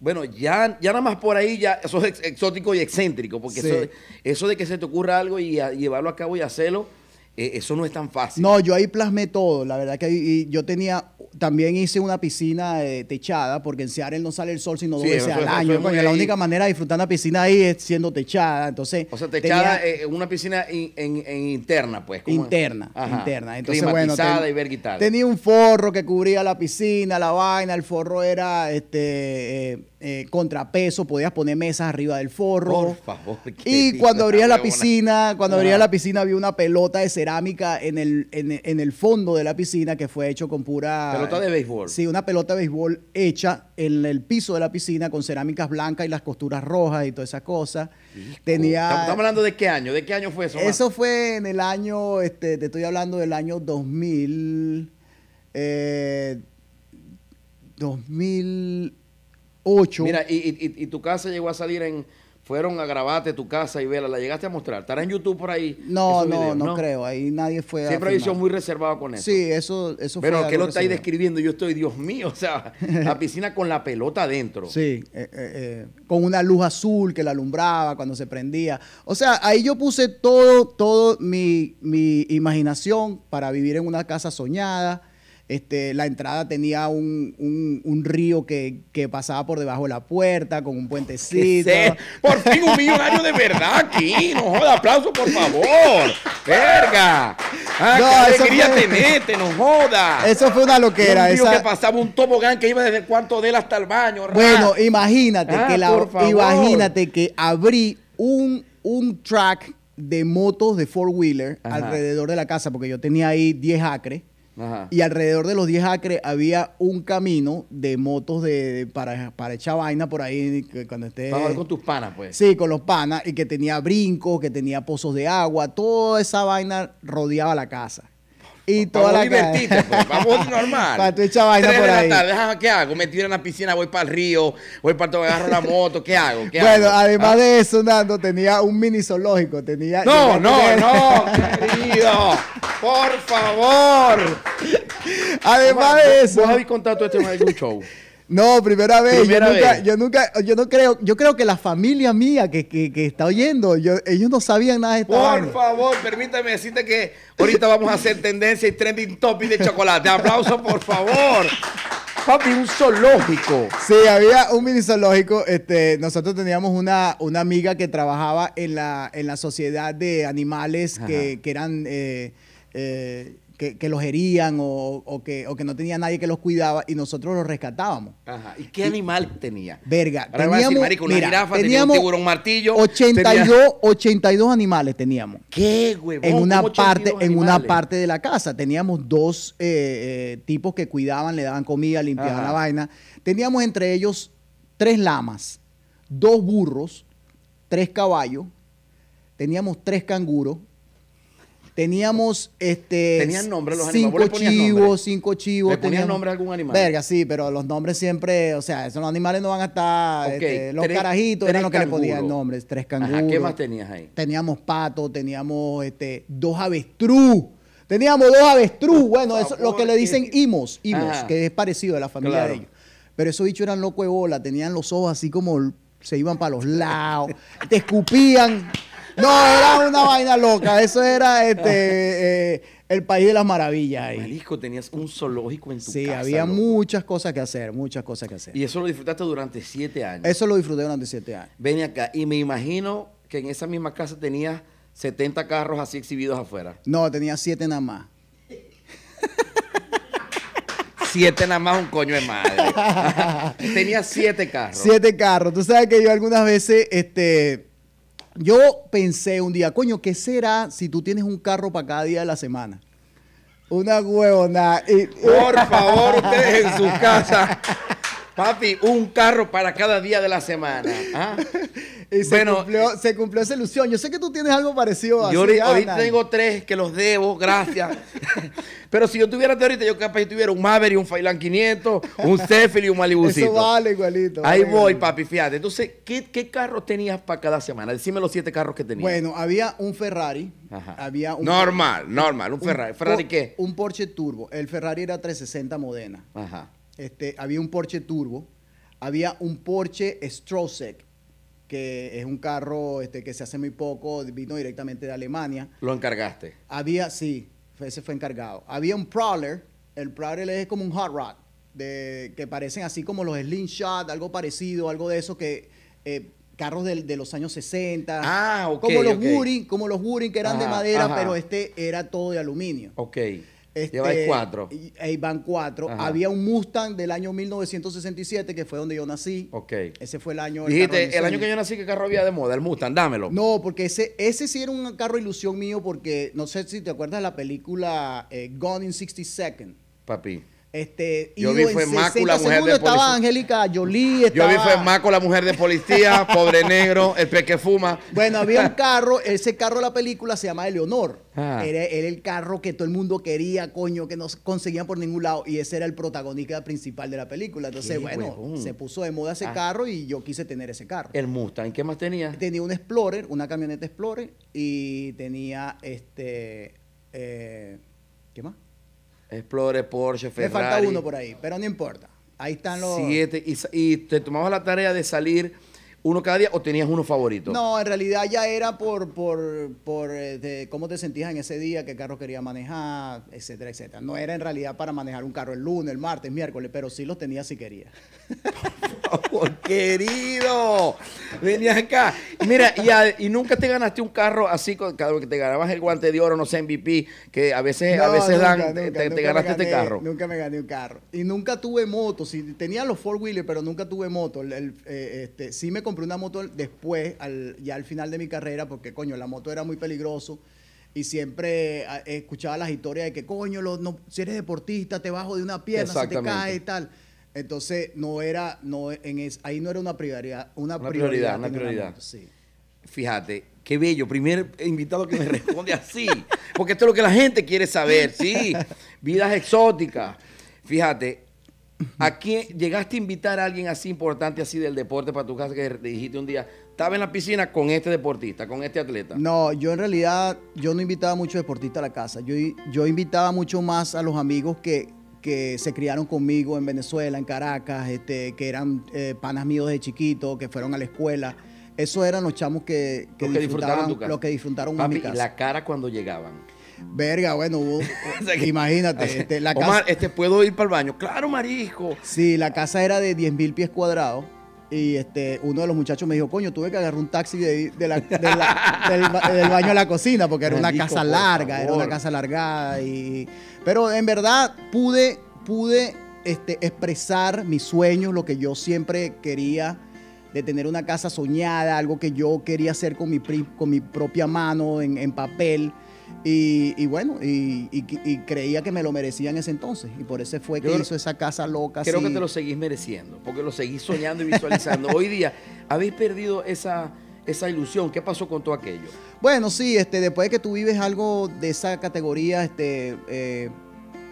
Bueno, ya, ya nada más por ahí ya eso es ex- exótico y excéntrico, porque Sí. eso, eso de que se te ocurra algo y, a- y llevarlo a cabo y hacerlo, eh, eso no es tan fácil. No, yo ahí plasmé todo. La verdad que ahí- yo tenía, también hice una piscina eh, techada, porque en Seattle no sale el sol sino dos Sí, veces al año. coño, la única manera de disfrutar una piscina ahí es siendo techada. Entonces, O sea, te tenía- echaba eh, una piscina in- en, en interna, pues. interna, Ajá. interna. Entonces, bueno, ten- y tal. tenía un forro que cubría la piscina, la vaina, el forro era este eh, eh, contrapeso, podías poner mesas arriba del forro. Por favor. Y cuando abrías la piscina, cuando abrías la piscina había una pelota de cerámica en el, en, en el fondo de la piscina que fue hecho con pura... Pelota de béisbol. Sí, una pelota de béisbol hecha en el piso de la piscina con cerámicas blancas y las costuras rojas y todas esas cosas. Tenía... Estamos, estamos hablando de qué año, de qué año fue eso. Eso fue en el año, este, te estoy hablando del año 2000, eh, 2008. Mira, y, y- y tu casa llegó a salir en. Fueron a grabarte tu casa y verla. ¿La llegaste a mostrar? ¿Estará en YouTube por ahí? no, no, videos, no, creo. Ahí nadie fue. a Siempre sido filmar. muy reservado con eso. Sí, eso, eso fue. Pero que algo lo estáis describiendo, yo estoy, Dios mío, o sea, la piscina con la pelota adentro. Sí, eh, eh, eh, con una luz azul que la alumbraba cuando se prendía. O sea, ahí yo puse todo, todo mi, mi imaginación para vivir en una casa soñada. Este, la entrada tenía un, un- un río que, que pasaba por debajo de la puerta con un ¿Qué puentecito. Por fin un millonario de verdad aquí. No joda, aplauso por favor. Verga. Ah, No, qué eso alegría fue- tenete, no joda. Eso fue una loquera. un esa- que pasaba un tobogán que iba desde el cuarto de él hasta el baño. ra. Bueno, imagínate Ah, que la, imagínate que abrí un, un track de motos de four wheeler Ajá. alrededor de la casa porque yo tenía ahí 10 acres. Ajá. Y alrededor de los 10 acres había un camino de motos de, de- para, para echar vaina por ahí cuando esté. Vas a ver con tus panas, pues. Sí, con los panas, y que tenía brincos, que tenía pozos de agua, toda esa vaina rodeaba la casa. Y toda Vamos la divertirte, pues. Vamos normal. Para tú echar vaina por de ahí. la tarde, ¿qué hago? Me tiro en la piscina, voy para el río, voy para todo, agarro la moto, ¿qué hago? ¿Qué Bueno, hago? además ¿Ah? de eso, Nando, tenía un mini zoológico. Tenía, No, no, tener- no, querido. Por favor. Además de eso. Vos habéis contado todo esto en algún show. No, primera vez. Primera yo, nunca, vez. yo nunca, yo no creo, yo creo que la familia mía que, que, que está oyendo, yo- ellos no sabían nada de esta Por vaina. favor, permítame decirte que ahorita vamos a hacer tendencia y trending topic de chocolate. Aplauso, por favor. Papi, un zoológico. Sí, había un mini zoológico. Este, nosotros teníamos una, una amiga que trabajaba en la, en la sociedad de animales que, que eran eh, eh, que, que los herían o, o que, o que no tenía nadie que los cuidaba y nosotros los rescatábamos. Ajá. ¿Y qué animal tenía? Verga, Ahora decir, teníamos, marico, una mira, jirafa, tenía un teníamos tiburón martillo. 82, 82 animales teníamos. ¿Qué, huevón? en una ¿Cómo parte 82 en una parte de la casa teníamos dos eh, eh, tipos que cuidaban le daban comida limpiaban Ajá. la vaina teníamos entre ellos tres lamas dos burros tres caballos teníamos tres canguros teníamos este ¿Tenían nombre los cinco animales? ¿Vos le ponías chivos cinco chivos ¿Le teníamos- nombre a algún animal? verga sí pero los nombres siempre o sea esos animales no van a estar este, los tres- carajitos tres eran los que le ponían nombres tres canguros Ajá, ¿qué más tenías ahí? Teníamos pato, teníamos este, dos avestruz. Teníamos dos avestruz. Bueno, eso, lo que le dicen imos, imos, Ajá. que es parecido a la familia Claro. de ellos. Pero esos bichos eran locos de bola, tenían los ojos así como se iban para los lados, te escupían. No, era una vaina loca. Eso era este, eh, el país de las maravillas ahí. Marisco, tenías un zoológico en tu Sí, casa. había loco. muchas cosas que hacer, muchas cosas que hacer. Y eso lo disfrutaste durante siete años. Eso lo disfruté durante siete años. Ven acá, y me imagino que en esa misma casa tenías 70 carros así exhibidos afuera. No, tenía siete nada más. Siete nada más un coño de madre. tenías siete carros. Siete carros. Tú sabes que yo algunas veces, este, yo pensé un día, coño, ¿qué será si tú tienes un carro para cada día de la semana? Una huevona. Y- Por favor, ustedes en su casa. Papi, un carro para cada día de la semana. ¿ah? y se, Bueno, cumplió, se cumplió esa ilusión. Yo sé que tú tienes algo parecido así. Yo ahorita Ana. tengo tres que los debo, gracias. Pero si yo tuviera ahorita, yo capaz tuviera un Maverick, un Failan 500, un Zephyr y un Malibucito. Eso vale igualito. Ahí vale voy, papi, fíjate. Entonces, ¿qué, qué carros tenías para cada semana? Decime los siete carros que tenías. Bueno, había un Ferrari. Ajá. Había un normal, normal, un Ferrari. ¿Ferrari qué? Un Porsche Turbo. El Ferrari era 360 Modena. Ajá. Este, había un Porsche Turbo, había un Porsche Strosek, que es un carro este, que se hace muy poco, vino directamente de Alemania. Lo encargaste. Había, sí, ese fue encargado. Había un Prowler, el Prowler es como un hot rod, de, que parecen así como los Slingshot, algo parecido, algo de eso que... eh, carros del- de, los años 60. Ah, ok, Como los ok. Woody, como los Woody que eran de madera, ajá. pero este era todo de aluminio. Ok. Este, Lleváis cuatro. y- Ahí van cuatro. Ajá. Había un Mustang del año 1967, que fue donde yo nací. Ok. Ese fue el año. Dijiste, el año que yo nací, ¿qué carro había de moda? El Mustang, dámelo. No, porque ese, ese sí era un carro ilusión mío, porque no sé si te acuerdas de la película eh, Gone in 60 Seconds. Papi. Este, Yo vi fue 60 Macu, la mujer de segundos estaba. Angélica Jolie. Yo vi fue Maco, la mujer de policía, pobre negro, el pe que fuma. Bueno, había un carro, ese carro de la película se llama Eleonor. Ah. Era, era el carro que todo el mundo quería, coño, que no se conseguían por ningún lado. Y ese era el protagonista principal de la película. Entonces, bueno, huevón. se puso de moda ese Ah. carro y yo quise tener ese carro. El Mustang, ¿qué más tenía? Tenía un Explorer, una camioneta Explorer, y tenía este. eh, ¿Qué más? Explorer, Porsche, Me Ferrari. falta uno por ahí, pero no importa. Ahí están los. Siete. Y, y te tomabas la tarea de salir uno cada día o tenías uno favorito? No, en realidad ya era por, por, por eh, de cómo te sentías en ese día, qué carro quería manejar, etcétera, etcétera. No era en realidad para manejar un carro el lunes, el martes, miércoles, pero sí los tenía si quería. Querido. Venías acá. Mira, y, a- y nunca te ganaste un carro así, con- cada vez que te ganabas el guante de oro, no sé, MVP, que a veces, a veces nunca, dan, nunca, te, nunca ganaste este gané- carro. Nunca me gané un carro. Y nunca tuve moto. Sí, tenía los four wheelers, pero nunca tuve moto. El- el, eh, este, sí me compré una moto después, al, ya al final de mi carrera, porque coño, la moto era muy peligroso. Y siempre ah, escuchaba las historias de que, coño, lo- no, si eres deportista, te bajo de una pierna, se te cae y tal. Entonces, no era, no, en es, ahí no era una prioridad. Una, Una prioridad, una prioridad. moto, sí. Fíjate, qué bello. Primer invitado que me responde así. Porque esto es lo que la gente quiere saber. Sí, vidas exóticas. Fíjate, ¿a quién llegaste a invitar a alguien así importante, así del deporte para tu casa que dijiste un día, estaba en la piscina con este deportista, con este atleta? No, yo en realidad, yo no invitaba a muchos deportistas a la casa. Yo, yo invitaba mucho más a los amigos que, que se criaron conmigo en Venezuela, en Caracas, este, que eran eh, panas míos de chiquito, que fueron a la escuela. Esos eran los chamos que, que Los que disfrutaban disfrutaban, tu casa. los que disfrutaron Papi, en mi y casa. la cara cuando llegaban. Verga, bueno, hubo- imagínate, este, la casa, Omar, este, ¿puedo ir para el baño? Claro, marisco. sí, la casa era de 10 mil pies cuadrados. Y este, uno de los muchachos me dijo, coño, tuve que agarrar un taxi de, de la- de la- del, ba- del baño a la cocina, porque era una casa larga, era una casa alargada. Y, pero en verdad pude, pude este, expresar mis sueños, lo que yo siempre quería, de tener una casa soñada, algo que yo quería hacer con mi, pri- con mi propia mano, en, en papel. Y, y bueno, y, y- y creía que me lo merecía en ese entonces. Y por eso fue que Yo hizo esa casa loca. Creo así. que te lo seguís mereciendo, porque lo seguís soñando y visualizando. Hoy día, habéis perdido esa, esa ilusión. ¿Qué pasó con todo aquello? Bueno, sí, este, después de que tú vives algo de esa categoría, este, eh,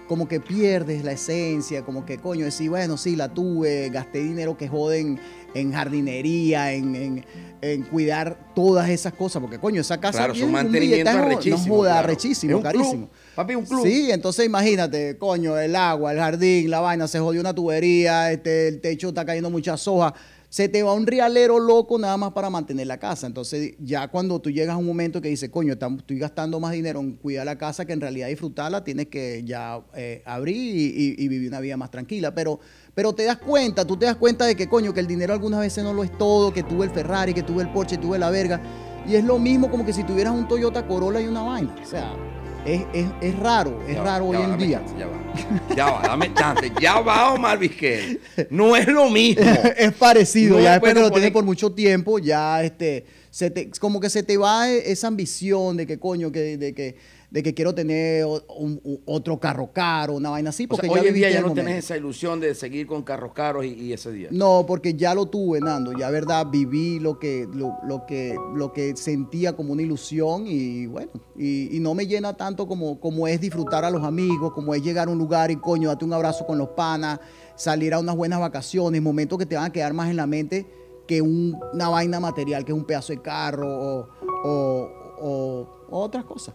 como que pierdes la esencia, como que coño, decir, bueno, sí, la tuve, gasté dinero que joden en jardinería, en, en- en cuidar todas esas cosas, porque coño, esa casa Claro, un billetazo, arrechísimo, No joda, claro. un carísimo. club, papi, un club. Sí, entonces imagínate, coño, el agua, el jardín, la vaina, se jodió una tubería, este, el techo está cayendo muchas hojas. Se te va un rialero loco nada más para mantener la casa. Entonces, ya cuando tú llegas a un momento que dices, coño, estoy gastando más dinero en cuidar la casa que en realidad disfrutarla, tienes que ya eh, abrir y vivir una vida más tranquila. Pero, pero te das cuenta, tú te das cuenta de que, coño, que el dinero algunas veces no lo es todo, que tuve el Ferrari, que tuve el Porsche, tuve la verga. Y es lo mismo como que si tuvieras un Toyota Corolla y una vaina. O sea, es, es- es raro, es Ya raro hoy va, en día. chance, ya va, ya va, dame chance. Ya va, Omar Vizquel. No es lo mismo. es parecido, No ya es después que lo tienes por mucho tiempo, ya este, se te, como que se te va esa ambición de que coño, que, de que, de que quiero tener o- un- otro carro caro, una vaina así, O porque sea, hoy en día ya el no momento. tenés esa ilusión de seguir con carros caros y, y ese día. No, porque ya lo tuve, Nando. Ya, verdad, viví lo que, lo, lo que, lo que sentía como una ilusión y bueno, y, y no me llena tanto como, como es disfrutar a los amigos, como es llegar a un lugar y coño, date un abrazo con los panas, salir a unas buenas vacaciones, momentos que te van a quedar más en la mente que un- una vaina material, que es un pedazo de carro o, o- o- o otras cosas.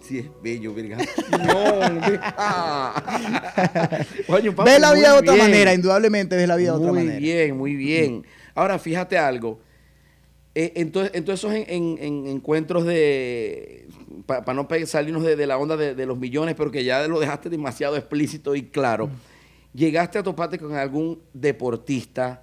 Sí, es bello, verga. No, papi, Ves la vida muy de otra bien. manera, indudablemente ves la vida de otra muy manera. bien, muy bien. Ahora, fíjate algo. Eh, entonces, entonces esos en, en- en encuentros de. Para no salirnos de, de la onda de, de los millones, pero que ya lo dejaste demasiado explícito y claro. ¿Llegaste a toparte con algún deportista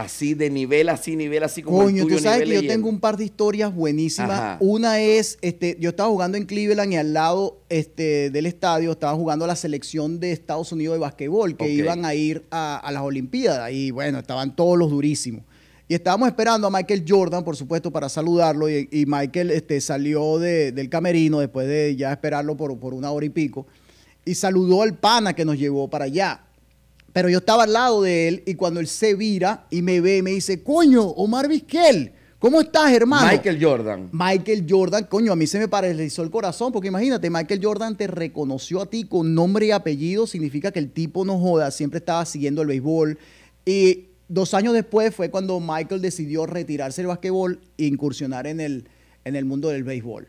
Así de nivel, así, nivel, así como el Coño, tuyo, tú sabes nivel que yo tengo un par de historias buenísimas. Ajá. Una es, este, yo estaba jugando en Cleveland y al lado este, del estadio estaba jugando la selección de Estados Unidos de basquetbol que iban a ir a, a las Olimpiadas y bueno, estaban todos los durísimos. Y estábamos esperando a Michael Jordan, por supuesto, para saludarlo y, y Michael este, salió de- del camerino después de ya esperarlo por, por una hora y pico y saludó al pana que nos llevó para allá. Pero yo estaba al lado de él y cuando él se vira y me ve, me dice, coño, Omar Vizquel, ¿cómo estás, hermano? Michael Jordan. Michael Jordan, coño, a mí se me paralizó el corazón, porque imagínate, Michael Jordan te reconoció a ti con nombre y apellido, significa que el tipo no joda, siempre estaba siguiendo el béisbol. Y dos años después fue cuando Michael decidió retirarse del basquetbol e incursionar en el, en el mundo del béisbol.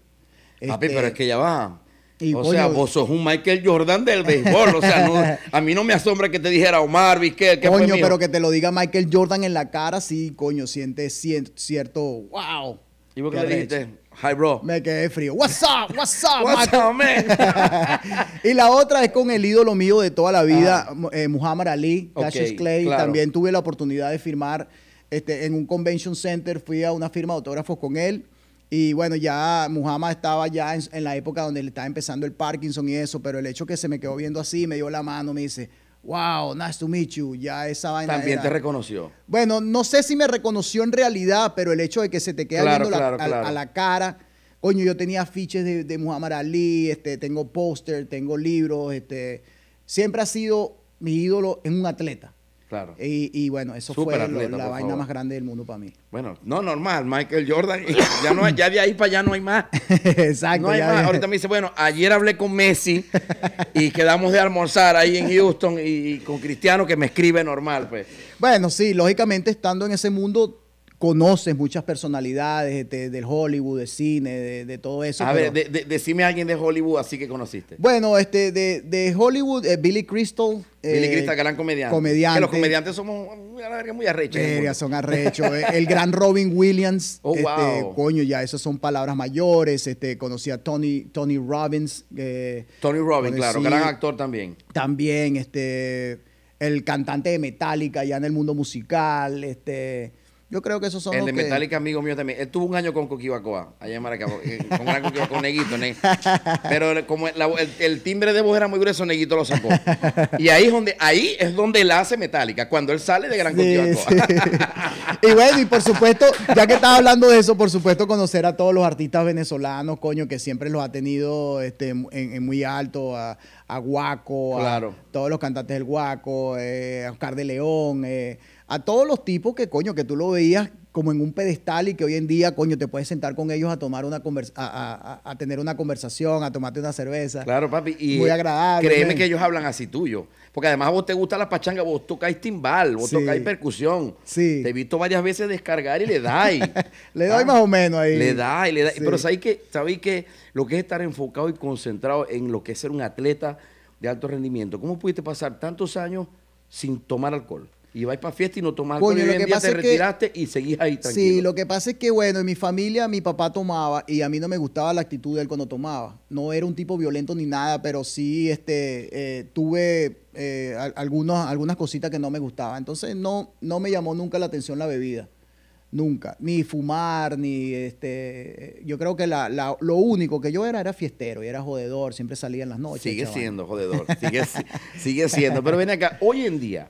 Papi, Este, pero es que ya va. Y, o sea, vos sos un Michael Jordan del béisbol. O sea, no- a mí no me asombra que te dijera Omar Vizquel. ¿qué fue Coño, pero que te lo diga Michael Jordan en la cara, sí, coño, sientes cierto, wow. ¿Y vos qué le dijiste? Hi, bro. Me quedé frío. What's up? What's up, What's up, man? y la otra es con el ídolo mío de toda la vida, eh, Muhammad Ali, Ah. Ok, Cassius Clay. claro. También tuve la oportunidad de firmar este, en un convention center. Fui a una firma de autógrafos con él. Y bueno, ya Muhammad estaba ya en, en la época donde le estaba empezando el Parkinson y eso, pero el hecho que se me quedó viendo así, me dio la mano, me dice, wow, nice to meet you. Ya esa vaina. También era- te reconoció. bueno, no sé si me reconoció en realidad, pero el hecho de que se te queda Claro, viendo la- claro, a- la cara. Coño, yo tenía afiches de, de Muhammad Ali, este, tengo póster, tengo libros, este, siempre ha sido mi ídolo en un atleta. Claro. Y, y bueno, eso fue lo- la vaina favor. más grande del mundo para mí. Bueno, no, normal. Michael Jordan. Ya, no, hay- ya de ahí para allá no hay más. Exacto. No hay ya más. Ahorita me dice, bueno, ayer hablé con Messi y quedamos de almorzar ahí en Houston y, y con Cristiano que me escribe normal, pues. Bueno, sí, lógicamente estando en ese mundo conoces muchas personalidades este, del Hollywood, de cine, de, de todo eso. A pero- ver, de- de- decime a alguien de Hollywood así que conociste. Bueno, este, de, de Hollywood, eh, Billy Crystal. Billy eh, Crystal, gran comediante. comediante. Que los comediantes somos muy arrechos. Verga, son arrechos. eh. El gran Robin Williams. Oh, este, wow. Coño, ya esas son palabras mayores. Este, conocí a Tony, Tony Robbins. eh, Tony Robbins, claro, gran actor también. También, este, el cantante de Metallica ya en el mundo musical. Este, yo creo que esos son El los de que- Metallica, amigo mío también. Él tuvo un año con Coquibacoa, allá en Maracaibo. eh, Con gran Coquibacoa, con Neguito, ne- Pero como la- el, el timbre de voz era muy grueso, Neguito lo sacó. Y ahí es donde, ahí es donde él hace Metallica, cuando él sale de Gran Sí, Coquibacoa. sí. y bueno, y por supuesto, ya que estás hablando de eso, por supuesto conocer a todos los artistas venezolanos, coño, que siempre los ha tenido este, en, en muy alto, a, a Guaco, Claro. a todos los cantantes del Guaco, eh, a Oscar de León, eh, a todos los tipos que, coño, que tú lo veías como en un pedestal y que hoy en día, coño, te puedes sentar con ellos a tomar una convers a, a- a- tener una conversación, a tomarte una cerveza. Claro, papi. Y Muy agradable, Créeme que ellos hablan así tuyo. Porque además a vos te gusta la pachanga, vos tocáis timbal, vos Sí. tocáis percusión. Sí. Te he visto varias veces descargar y le dais. Le doy más o menos ahí. Le da y le da. Sí. Pero sabéis que, sabéis que lo que es estar enfocado y concentrado en lo que es ser un atleta de alto rendimiento. ¿Cómo pudiste pasar tantos años sin tomar alcohol? Y vais para fiesta y no tomas alcohol Coño, y hoy en que día pasa te es que- retiraste y seguís ahí tranquilo. Sí, lo que pasa es que, bueno, en mi familia mi papá tomaba y a mí no me gustaba la actitud de él cuando tomaba. No era un tipo violento ni nada, pero sí este, eh, tuve eh, al- algunos, algunas cositas que no me gustaban. Entonces no, no me llamó nunca la atención la bebida. Nunca. Ni fumar, ni este. eh, Yo creo que la, la- lo único que yo era era fiestero y era jodedor. Siempre salía en las noches. Sigue chaval. siendo, jodedor. Sigue, si- sigue siendo. Pero ven acá, hoy en día,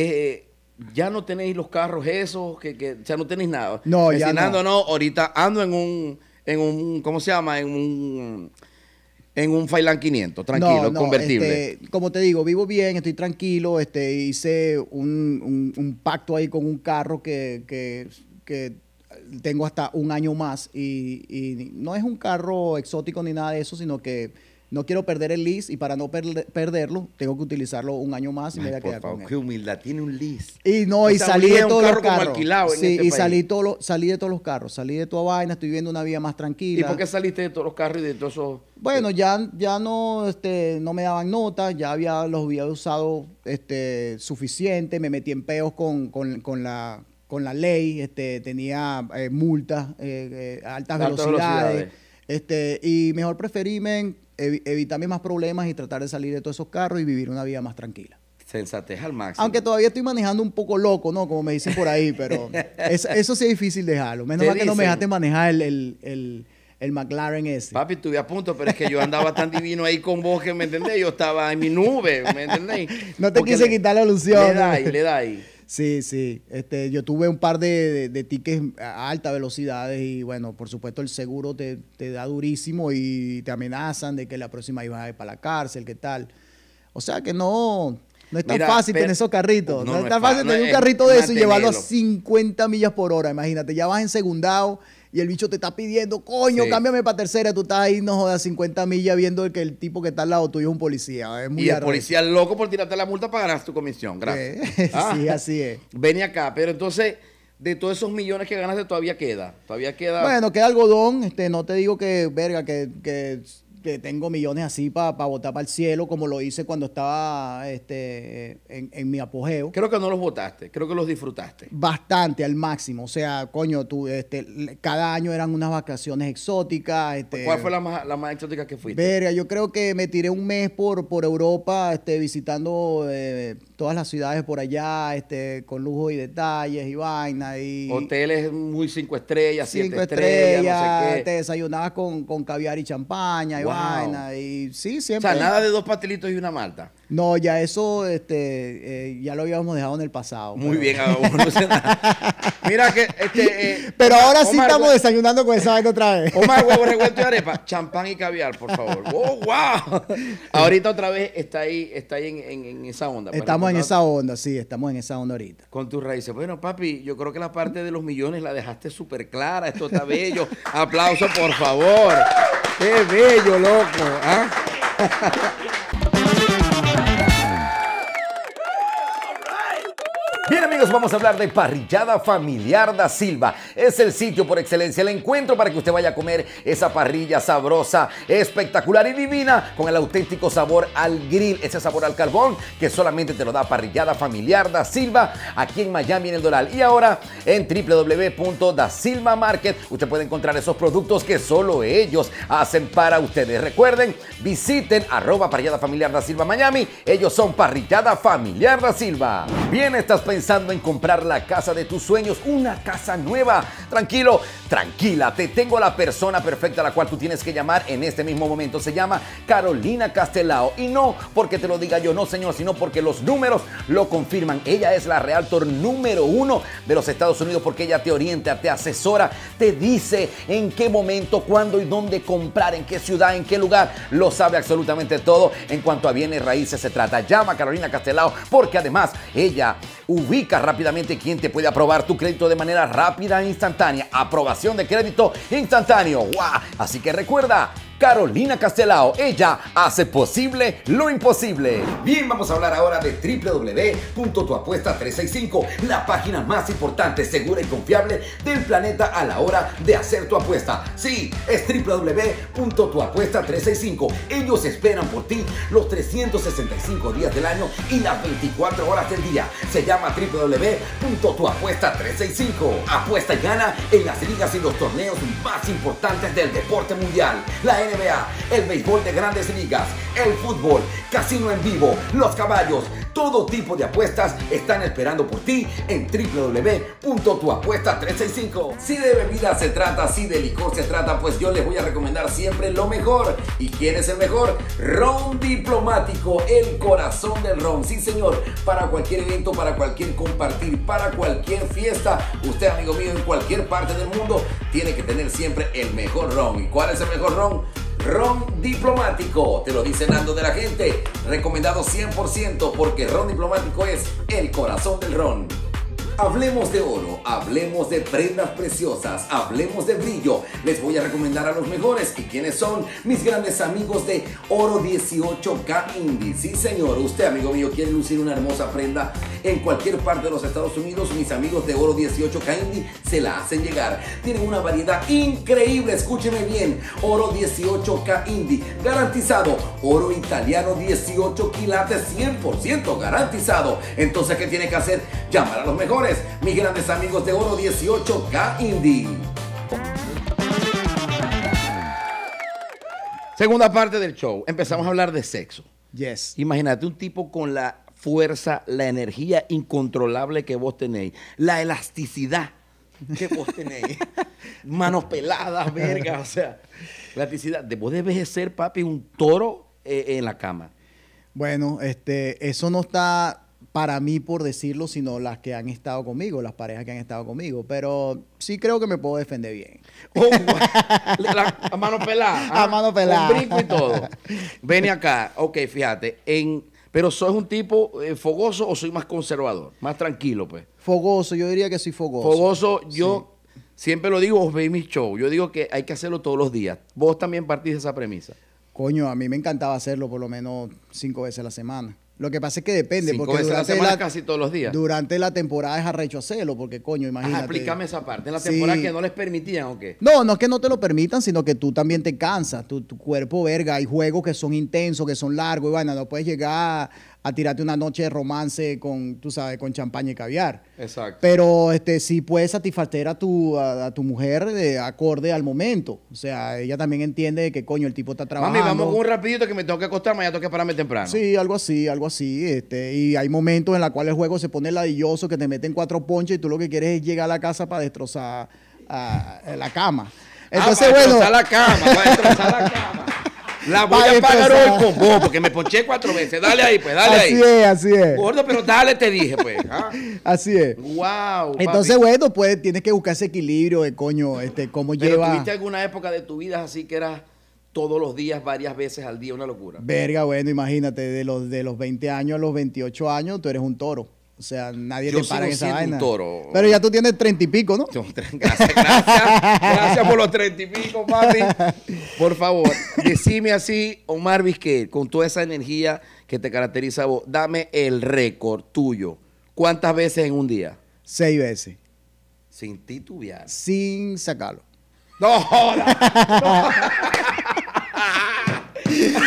eh, ya no tenéis los carros esos, que, que ya no tenéis nada. No, ya no. "Nando, no. Ahorita ando en un, en un, ¿cómo se llama? En un, en un Failan 500, tranquilo, No, no, convertible. este, como te digo, vivo bien, estoy tranquilo. Este, hice un, un- un pacto ahí con un carro que, que- que tengo hasta un año más. Y, y no es un carro exótico ni nada de eso, sino que no quiero perder el lease y para no perder- perderlo, tengo que utilizarlo un año más y me voy a por quedar favor, con él. qué humildad. Tiene un lease. Y no, O y sea, salí de todos los carro carros. Sí, este y salí, todo salí de todos los carros. Salí de toda vaina, estoy viviendo una vida más tranquila. ¿Y por qué saliste de todos los carros y de todos esos? Bueno, ya, ya no, este, no me daban nota, ya había, los había usado este, suficiente, me metí en peos con, con- con la, con la ley, este, tenía eh, multas eh, eh, altas, Altas velocidades, velocidades. Este, y mejor preferí men, evi- evitarme más problemas y tratar de salir de todos esos carros y vivir una vida más tranquila. Sensatez al máximo. Aunque todavía estoy manejando un poco loco, ¿no? Como me dicen por ahí, pero es- eso sí es difícil dejarlo. Menos mal que no me dejaste manejar el, el, el, el McLaren ese. Papi, estuve a punto, pero es que yo andaba tan divino ahí con vos que, ¿me entendés? Yo estaba en mi nube, ¿me entendés? No te Porque quise le- quitar la ilusión. Le da ahí, le da ahí. Sí, sí. Este, yo tuve un par de, de, de tickets a alta velocidades y bueno, por supuesto el seguro te, te da durísimo y te amenazan de que la próxima ibas a ir para la cárcel, ¿qué tal? O sea que no, no es tan Mira, fácil pero- tener esos carritos. No, No, no es tan fácil tener un carrito de eso y llevarlo a mantenerlo. 50 millas por hora. Imagínate, ya vas en segundado y el bicho te está pidiendo, coño, Sí. cámbiame para tercera. Tú estás ahí, no jodas, 50 millas viendo que el tipo que está al lado tuyo es un policía. Es muy Y el policía loco por tirarte la multa para ganar tu comisión. Gracias. Eh, Ah. sí, así es. Ven acá, pero entonces, de todos esos millones que ganaste, todavía queda. Todavía queda. Bueno, queda algodón. Este, no te digo que, verga, que tengo millones así para botar para el cielo, como lo hice cuando estaba este, en, en mi apogeo. Creo que no los votaste, creo que los disfrutaste. Bastante al máximo. O sea, coño, tú, este, cada año eran unas vacaciones exóticas. Este, ¿Cuál fue la más, la más exótica que fuiste? Verga, yo creo que me tiré un mes por, por Europa, este, visitando eh, todas las ciudades por allá, este, con lujo y detalles y vaina. Y, Hoteles muy cinco estrellas, siete cinco estrellas, estrellas, no sé qué. te desayunabas con, con caviar y champaña y Wow. Vaina. Y sí, O siempre. sea, nada de dos pastelitos y una malta. No, ya eso este, eh, ya lo habíamos dejado en el pasado. Muy pero- bien. Mira que este. eh, Pero ahora sí Omar, estamos desayunando con esa vaina otra vez. Omar, huevo revuelto y arepa, champán y caviar, por favor. ¡Oh, wow! Ahorita otra vez está ahí, está ahí en, en- en esa onda. Estamos en esa onda, sí, estamos en esa onda ahorita. Con tus raíces. Bueno, papi, yo creo que la parte de los millones la dejaste súper clara. Esto está bello. Aplauso, por favor. ¡Qué bello, loco! ¿ah? Bien amigos, vamos a hablar de Parrillada Familiar da Silva. Es el sitio por excelencia, el encuentro para que usted vaya a comer esa parrilla sabrosa, espectacular y divina con el auténtico sabor al grill, ese sabor al carbón que solamente te lo da Parrillada Familiar da Silva aquí en Miami en el Doral. Y ahora en www.dasilva Market usted puede encontrar esos productos que solo ellos hacen para ustedes. Recuerden, visiten arroba Parrillada Familiar da Silva Miami. Ellos son Parrillada Familiar da Silva. Bien, estás pensando en comprar la casa de tus sueños, una casa nueva. Tranquilo, tranquila, te tengo la persona perfecta a la cual tú tienes que llamar en este mismo momento. Se llama Carolina Castelao. Y no porque te lo diga yo, no señor, sino porque los números lo confirman. Ella es la realtor número uno de los Estados Unidos porque ella te orienta, te asesora, te dice en qué momento, cuándo y dónde comprar, en qué ciudad, en qué lugar. Lo sabe absolutamente todo en cuanto a bienes raíces se trata. Llama a Carolina Castelao porque además ella ubica rápidamente quién te puede aprobar tu crédito de manera rápida e instantánea. Aprobación de crédito instantáneo. Así que recuerda, Carolina Castelao, ella hace posible lo imposible. Bien, vamos a hablar ahora de www.tuapuesta365, la página más importante, segura y confiable del planeta a la hora de hacer tu apuesta. Sí, es www.tuapuesta365. Ellos esperan por ti los 365 días del año y las 24 horas del día. Se llama www.tuapuesta365. Apuesta y gana en las ligas y los torneos más importantes del deporte mundial. La El béisbol de grandes ligas, el fútbol, casino en vivo, los caballos, todo tipo de apuestas están esperando por ti en www.tuapuesta365. Si de bebida se trata, si de licor se trata, pues yo les voy a recomendar siempre lo mejor. ¿Y quién es el mejor? Ron Diplomático, el corazón del ron. Sí, señor, para cualquier evento, para cualquier compartir, para cualquier fiesta, usted, amigo mío, en cualquier parte del mundo, tiene que tener siempre el mejor ron. ¿Y cuál es el mejor ron? Ron Diplomático, te lo dice Nando de la gente, recomendado 100% porque Ron Diplomático es el corazón del ron. Hablemos de oro, hablemos de prendas preciosas, hablemos de brillo. Les voy a recomendar a los mejores. ¿Y quiénes son? Mis grandes amigos de Oro 18K Indie. Sí, señor, usted, amigo mío, quiere lucir una hermosa prenda en cualquier parte de los Estados Unidos. Mis amigos de Oro 18K Indie se la hacen llegar. Tienen una variedad increíble, escúcheme bien. Oro 18K Indie, garantizado. Oro italiano 18 quilates, 100% garantizado. Entonces, ¿qué tiene que hacer? Llamar a los mejores, mis grandes amigos de Oro 18K Indie. Segunda parte del show. Empezamos a hablar de sexo. Yes. Imagínate un tipo con la fuerza, la energía incontrolable que vos tenéis, la elasticidad que vos tenéis, manos peladas, verga, o sea, elasticidad. De- Vos debes de ser, papi, un toro eh, en la cama. Bueno, este, eso no está para mí por decirlo, sino las que han estado conmigo, las parejas que han estado conmigo. Pero sí creo que me puedo defender bien. Oh. La- a mano pelada. A mano pelada. Con brinco y todo. Ven acá. Ok, fíjate. En, pero ¿sos un tipo eh, fogoso o soy más conservador? Más tranquilo, pues. Fogoso, yo diría que soy fogoso. Fogoso, yo siempre lo digo, vos veis mis shows. Yo digo que hay que hacerlo todos los días. Vos también partís de esa premisa. Coño, a mí me encantaba hacerlo por lo menos cinco veces a la semana. Lo que pasa es que depende, Cinco porque veces a la durante semana, casi todos los días. Durante la temporada es arrecho hacerlo, porque coño, Ajá, imagínate. explícame esa parte. En la Sí. temporada que no les permitían o qué. No, no es que no te lo permitan, sino que tú también te cansas. Tu, tu cuerpo, verga. Hay juegos que son intensos, que son largos. Y bueno, no puedes llegar a tirarte una noche de romance con, tú sabes, con champaña y caviar. Exacto. Pero este, sí puedes satisfacer a tu, a, a tu mujer de acorde al momento. O sea, ella también entiende que coño, el tipo está trabajando. Mami, vamos con un rapidito que me tengo que acostar, mañana tengo que pararme temprano. Sí, algo así, algo así. Este, y hay momentos en los cuales el juego se pone ladilloso, que te meten cuatro ponches y tú lo que quieres es llegar a la casa para destrozar ah, la cama. Entonces, ah, para bueno. destrozar la cama, para destrozar la cama. La voy a pagar hoy con vos, porque me ponché cuatro veces. Dale ahí, pues, dale así ahí. es, así es. Gordo, pero dale, te dije, pues. ¿ah? Así es. Wow. Entonces, bueno, pues tienes que buscar ese equilibrio de coño, este, cómo Pero lleva. tuviste alguna época de tu vida así que era todos los días, varias veces al día, una locura. Verga, bueno, imagínate, de los, de los 20 años a los 28 años, tú eres un toro. O sea, nadie Yo te para en esa un vaina. toro. Pero ya tú tienes 30 y pico, ¿no? Gracias, gracias, gracias por los treinta y pico, papi. Por favor, decime así, Omar Vizquel, con toda esa energía que te caracteriza a vos, dame el récord tuyo. ¿Cuántas veces en un día? Seis veces. Sin titubear. Sin sacarlo. No jodas.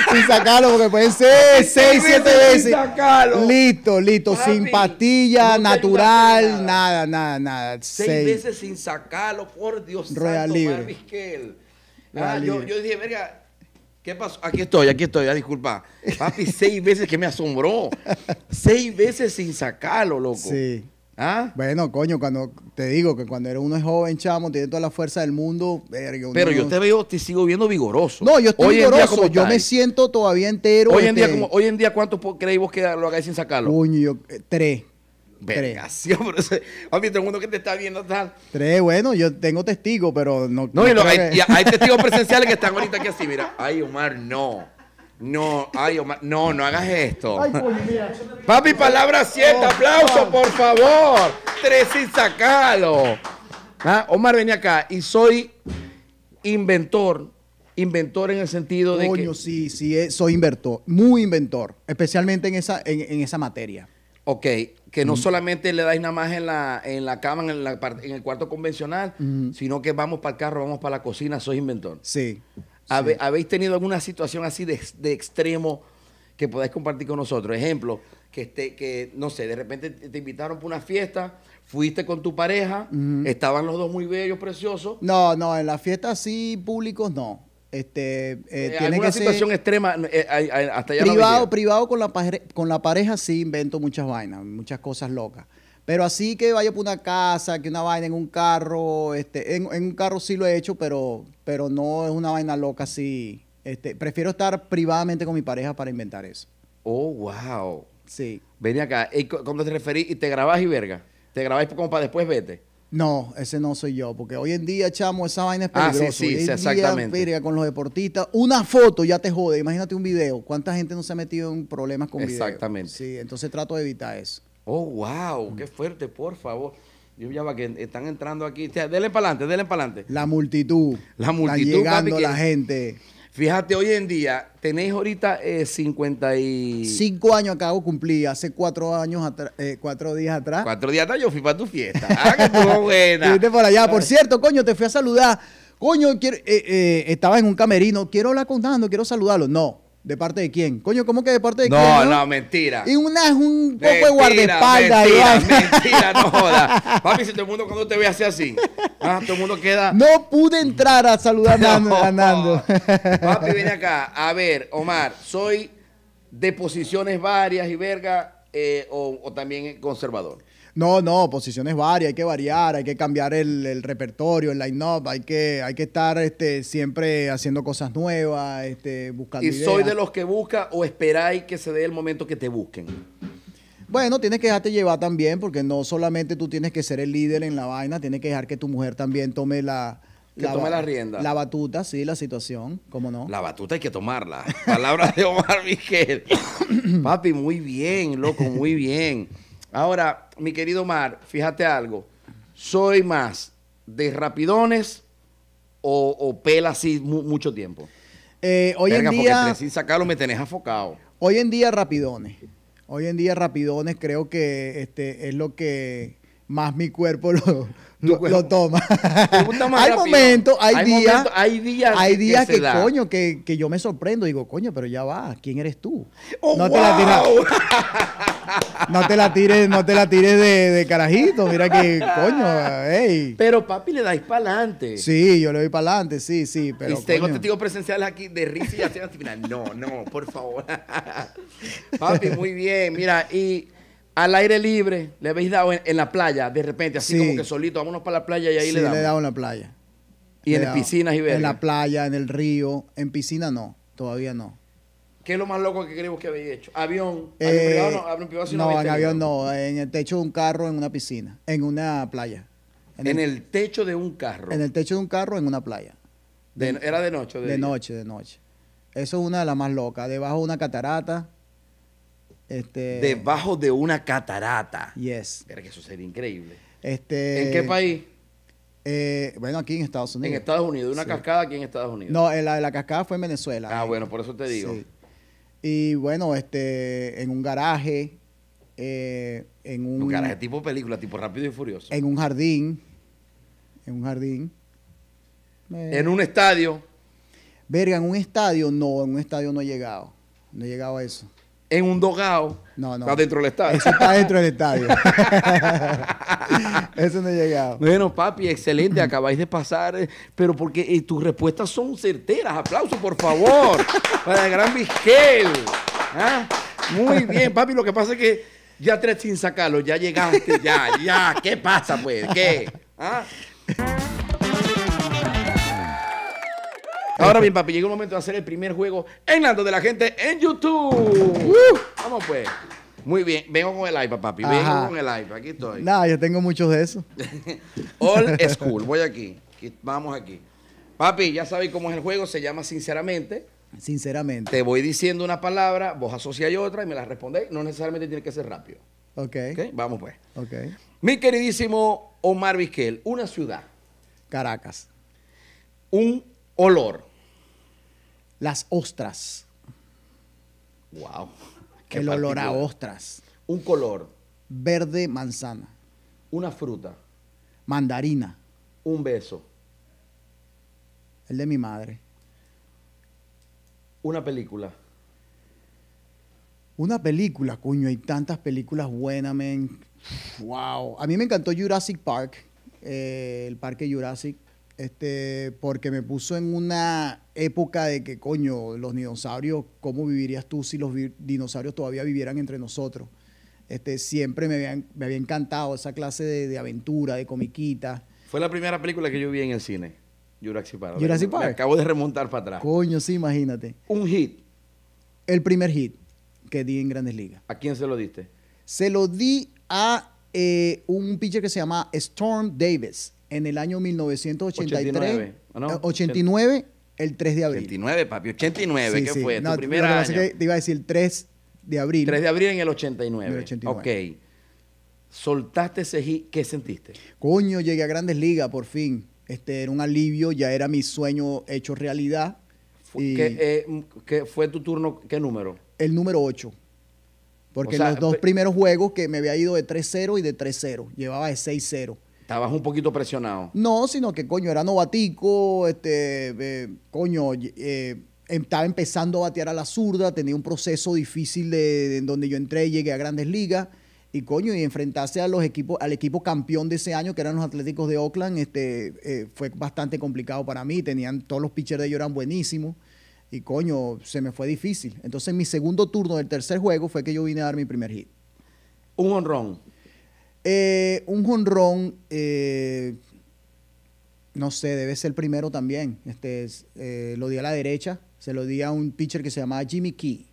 sin sacarlo, porque pueden ser Seis 6, 7 veces sin. Listo, listo. Papi, sin pastilla, no natural, nada, nada, nada. Seis veces sin sacarlo, por Dios Rueda santo, libre. Ah, yo, libre. yo dije, verga, ¿qué pasó? Aquí estoy, aquí estoy, ah, disculpa. Papi, seis veces que me asombró. Seis veces sin sacarlo, loco. Sí. ¿Ah? Bueno, coño, cuando te digo que cuando uno es joven, chamo, tiene toda la fuerza del mundo. verga, Pero yo no- te veo, te sigo viendo vigoroso. No, yo estoy Hoy vigoroso. ¿cómo Yo me siento todavía entero. Hoy en día, este, como, hoy en día, ¿cuánto creéis vos que lo hagáis sin sacarlo? Coño, yo, eh, tres. Tres. Vergación, pero ese- papi, todo el mundo que te está viendo tal. Tres, bueno, yo tengo testigos, pero no. No, y lo- hay, que- y hay testigos presenciales que están ahorita aquí así, mira. Ay, Omar, no. No, ay, Omar, no, no hagas esto. Ay, coño, mira. Papi, palabra cierta, Oh, aplauso, oh. por favor. Tres sin sacarlo. Ah, Omar, ven acá. Y soy inventor. Inventor en el sentido de Coño, que. sí, sí, eh, soy inventor, muy inventor, especialmente en esa, en, en esa materia. Ok, que no solamente le dais nada más en la, en la cama, en, la en el cuarto convencional, sino que vamos para el carro, vamos para la cocina, soy inventor. Sí. Habe- ¿Habéis tenido alguna situación así de, de extremo que podáis compartir con nosotros? Ejemplo, que, esté, que no sé, de repente te invitaron para una fiesta, fuiste con tu pareja, estaban los dos muy bellos, preciosos. No, no, en las fiestas así públicos no. Este, eh, Eh, tiene ¿Alguna que ser situación extrema eh, eh, eh, hasta allá privado, privado con la, pare- con la pareja sí invento muchas vainas, muchas cosas locas. Pero así que vaya por una casa, que una vaina en un carro, este, en, en un carro sí lo he hecho, pero, pero no es una vaina loca así. Este, prefiero estar privadamente con mi pareja para inventar eso. Oh, wow. Sí. Vení acá. Y cu- cuando te referí, y te grabás y verga. Te grabáis como para después vete. No, ese no soy yo, porque hoy en día, chamo, esa vaina es Ah, sí, peligrosa. sí, sí, día, exactamente. verga, con los deportistas, una foto ya te jode. Imagínate un video. ¿Cuánta gente no se ha metido en problemas con videos? Exactamente. Sí, entonces trato de evitar eso. Oh, wow. Qué fuerte, por favor. Yo ya va que están entrando aquí. O sea, Denle para adelante, denle para adelante. La multitud. La multitud, Está llegando papi, la gente. Fíjate, hoy en día tenéis ahorita eh, 50 y... Cinco años acabo de cumplir, hace cuatro años atrás, eh, cuatro días atrás. Cuatro días atrás yo fui para tu fiesta. Ah, que estuvo buena. Estuviste por allá. Por cierto, coño, te fui a saludar. Coño, quiero- eh, eh, estaba en un camerino. Quiero hablar con Nando, quiero saludarlo. No. ¿De parte de quién? Coño, ¿cómo que de parte de No, quién? no, mentira. Y una es un poco de Mentira, guardaespaldas. y Mentira, vaina. mentira, no jodas. Papi, si todo el mundo cuando te ve así así, ah, todo el mundo queda... No pude entrar a saludar a Nando. a Nando. Papi, viene acá. A ver, Omar, soy de posiciones varias y verga. eh, o, o también conservador? No, no, posiciones varias, hay que variar, hay que cambiar el, el repertorio, el line-up, hay que, hay que estar este, siempre haciendo cosas nuevas, este, buscando ¿Y soy de los que busca o esperáis que se dé el momento que te busquen? Bueno, tienes que dejarte llevar también, porque no solamente tú tienes que ser el líder en la vaina, tienes que dejar que tu mujer también tome la... Que tome ba- la rienda. La batuta, sí, la situación, ¿cómo no? La batuta hay que tomarla. Palabras de Omar Miguel. Papi, muy bien, loco, muy bien. Ahora, mi querido Omar, fíjate algo. ¿Soy más de rapidones o, o pela así mu- mucho tiempo? Eh, hoy Verga, en porque día... entre sin sacarlo me tenés afocado. Hoy en día rapidones. Hoy en día rapidones creo que este es lo que más mi cuerpo lo, lo, toma. ¿Te gusta más hay momentos, hay, Hay hay días hay que- que días que, coño, que, que yo me sorprendo, digo, coño, pero ya va, ¿quién eres tú? ¡Oh, no, te la tires, no te la tires, no te la tires de, de carajito, mira que, coño, hey. Pero papi, le dais para adelante. Sí, yo le doy para adelante, sí, sí, pero y tengo testigos presenciales aquí de risa y así, no, no, por favor. Papi, muy bien. Mira, y al aire libre le habéis dado en, en la playa, de repente, así Sí. como que solito, vámonos para la playa y ahí Sí, le le damos. he dado en la playa. y Le en piscinas y En verga. la playa, en el río, en piscina no, todavía no. ¿Qué es lo más loco que creemos que habéis hecho? ¿Avión? ¿Avión Eh, privado no? ¿Avión privado sí no, habéis en avión no, en el techo de un carro, en una piscina, en una playa. En, el, techo de un carro. en el techo de un carro, en una playa. De- ¿Era de noche de, noche, de noche. Eso es una de las más locas. Debajo de una catarata. Este, Debajo de una catarata. Yes. Pero que eso sería increíble. Este, ¿En qué país? eh, bueno, aquí en Estados Unidos. En Estados Unidos. Una Sí. cascada aquí en Estados Unidos. No, en la, la cascada fue en Venezuela. Ah, Eh, bueno, por eso te digo. Sí. Y bueno, este, en un garaje, eh, en un, Un garaje tipo película, tipo rápido y furioso. en un jardín, en un jardín. Eh, En un estadio, Verga, en un estadio, no, en un estadio no he llegado. No he llegado a eso. En un dogao. No, no. Está dentro del estadio. Eso está dentro del estadio. eso no he llegado. Bueno, papi, excelente, acabáis de pasar, eh, pero porque eh, tus respuestas son certeras. Aplausos, por favor, para el gran Vizquel. ¿Ah? Muy bien, papi, lo que pasa es que ya tres sin sacarlo, ya llegaste, ya, ya. ¿Qué pasa, pues? ¿Qué? ¿Ah? Ahora bien, papi, llegó el momento de hacer el primer juego en Nando de la gente en YouTube. Vamos, pues. Muy bien, vengo con el iPad, papi. Vengo Ajá. con el iPad, aquí estoy. Nada, yo tengo muchos de esos. All School. Voy aquí. Aquí- Vamos aquí. Papi, ya sabéis cómo es el juego. Se llama Sinceramente. Sinceramente. Te voy diciendo una palabra, vos asociáis otra y me la respondéis. No necesariamente tiene que ser rápido. Ok. ¿Ok? Vamos pues. Ok. Mi queridísimo Omar Vizquel, una ciudad, Caracas. un olor. Las ostras. Wow. el olor a ostras. Un color, Verde manzana. una fruta, Mandarina. un beso, El de mi madre. una película, Una película, coño, hay tantas películas buenas, men. Wow. A mí me encantó Jurassic Park, eh, el parque Jurassic, este, porque me puso en una época de que, coño, los dinosaurios, ¿cómo vivirías tú si los dinosaurios todavía vivieran entre nosotros? Este, siempre me había, me había encantado esa clase de, de aventura, de comiquita. Fue la primera película que yo vi en el cine. Jurassic Park. Jurassic Me Park. acabo de remontar para atrás. Coño, sí, imagínate. Un hit. El primer hit que di en Grandes Ligas. ¿A quién se lo diste? Se lo di a eh, un pitcher que se llama Storm Davis en el año 1983. 89, ¿o no? Eh, 89, el 3 de abril. 89, papi. 89, Sí, ¿qué sí. fue? No, tu primer año. que te iba a decir el 3 de abril. 3 de abril en el 89. En el 89. Ok. Soltaste ese hit, ¿qué sentiste? Coño, llegué a Grandes Ligas por fin. Este era un alivio, ya era mi sueño hecho realidad. Y ¿Qué, eh, qué fue tu turno? ¿Qué número? el número 8. Porque O sea, los dos primeros juegos que me había ido de 3-0 y de 3-0, llevaba de 6-0. Estabas un poquito presionado. No, sino que coño, era novatico, este, eh, coño, eh, estaba empezando a batear a la zurda, tenía un proceso difícil de, en donde yo entré y llegué a grandes ligas. Y coño, y enfrentarse a los equipos, al equipo campeón de ese año, que eran los Atléticos de Oakland, este, eh, fue bastante complicado para mí. Tenían, todos los pitchers de ellos eran buenísimos. Y coño, se me fue difícil. Entonces, mi segundo turno del tercer juego fue que yo vine a dar mi primer hit. Un honrón. Eh, un jonrón, eh, no sé, debe ser primero también. Este, es, eh, lo di a la derecha, se lo di a un pitcher que se llamaba Jimmy Key.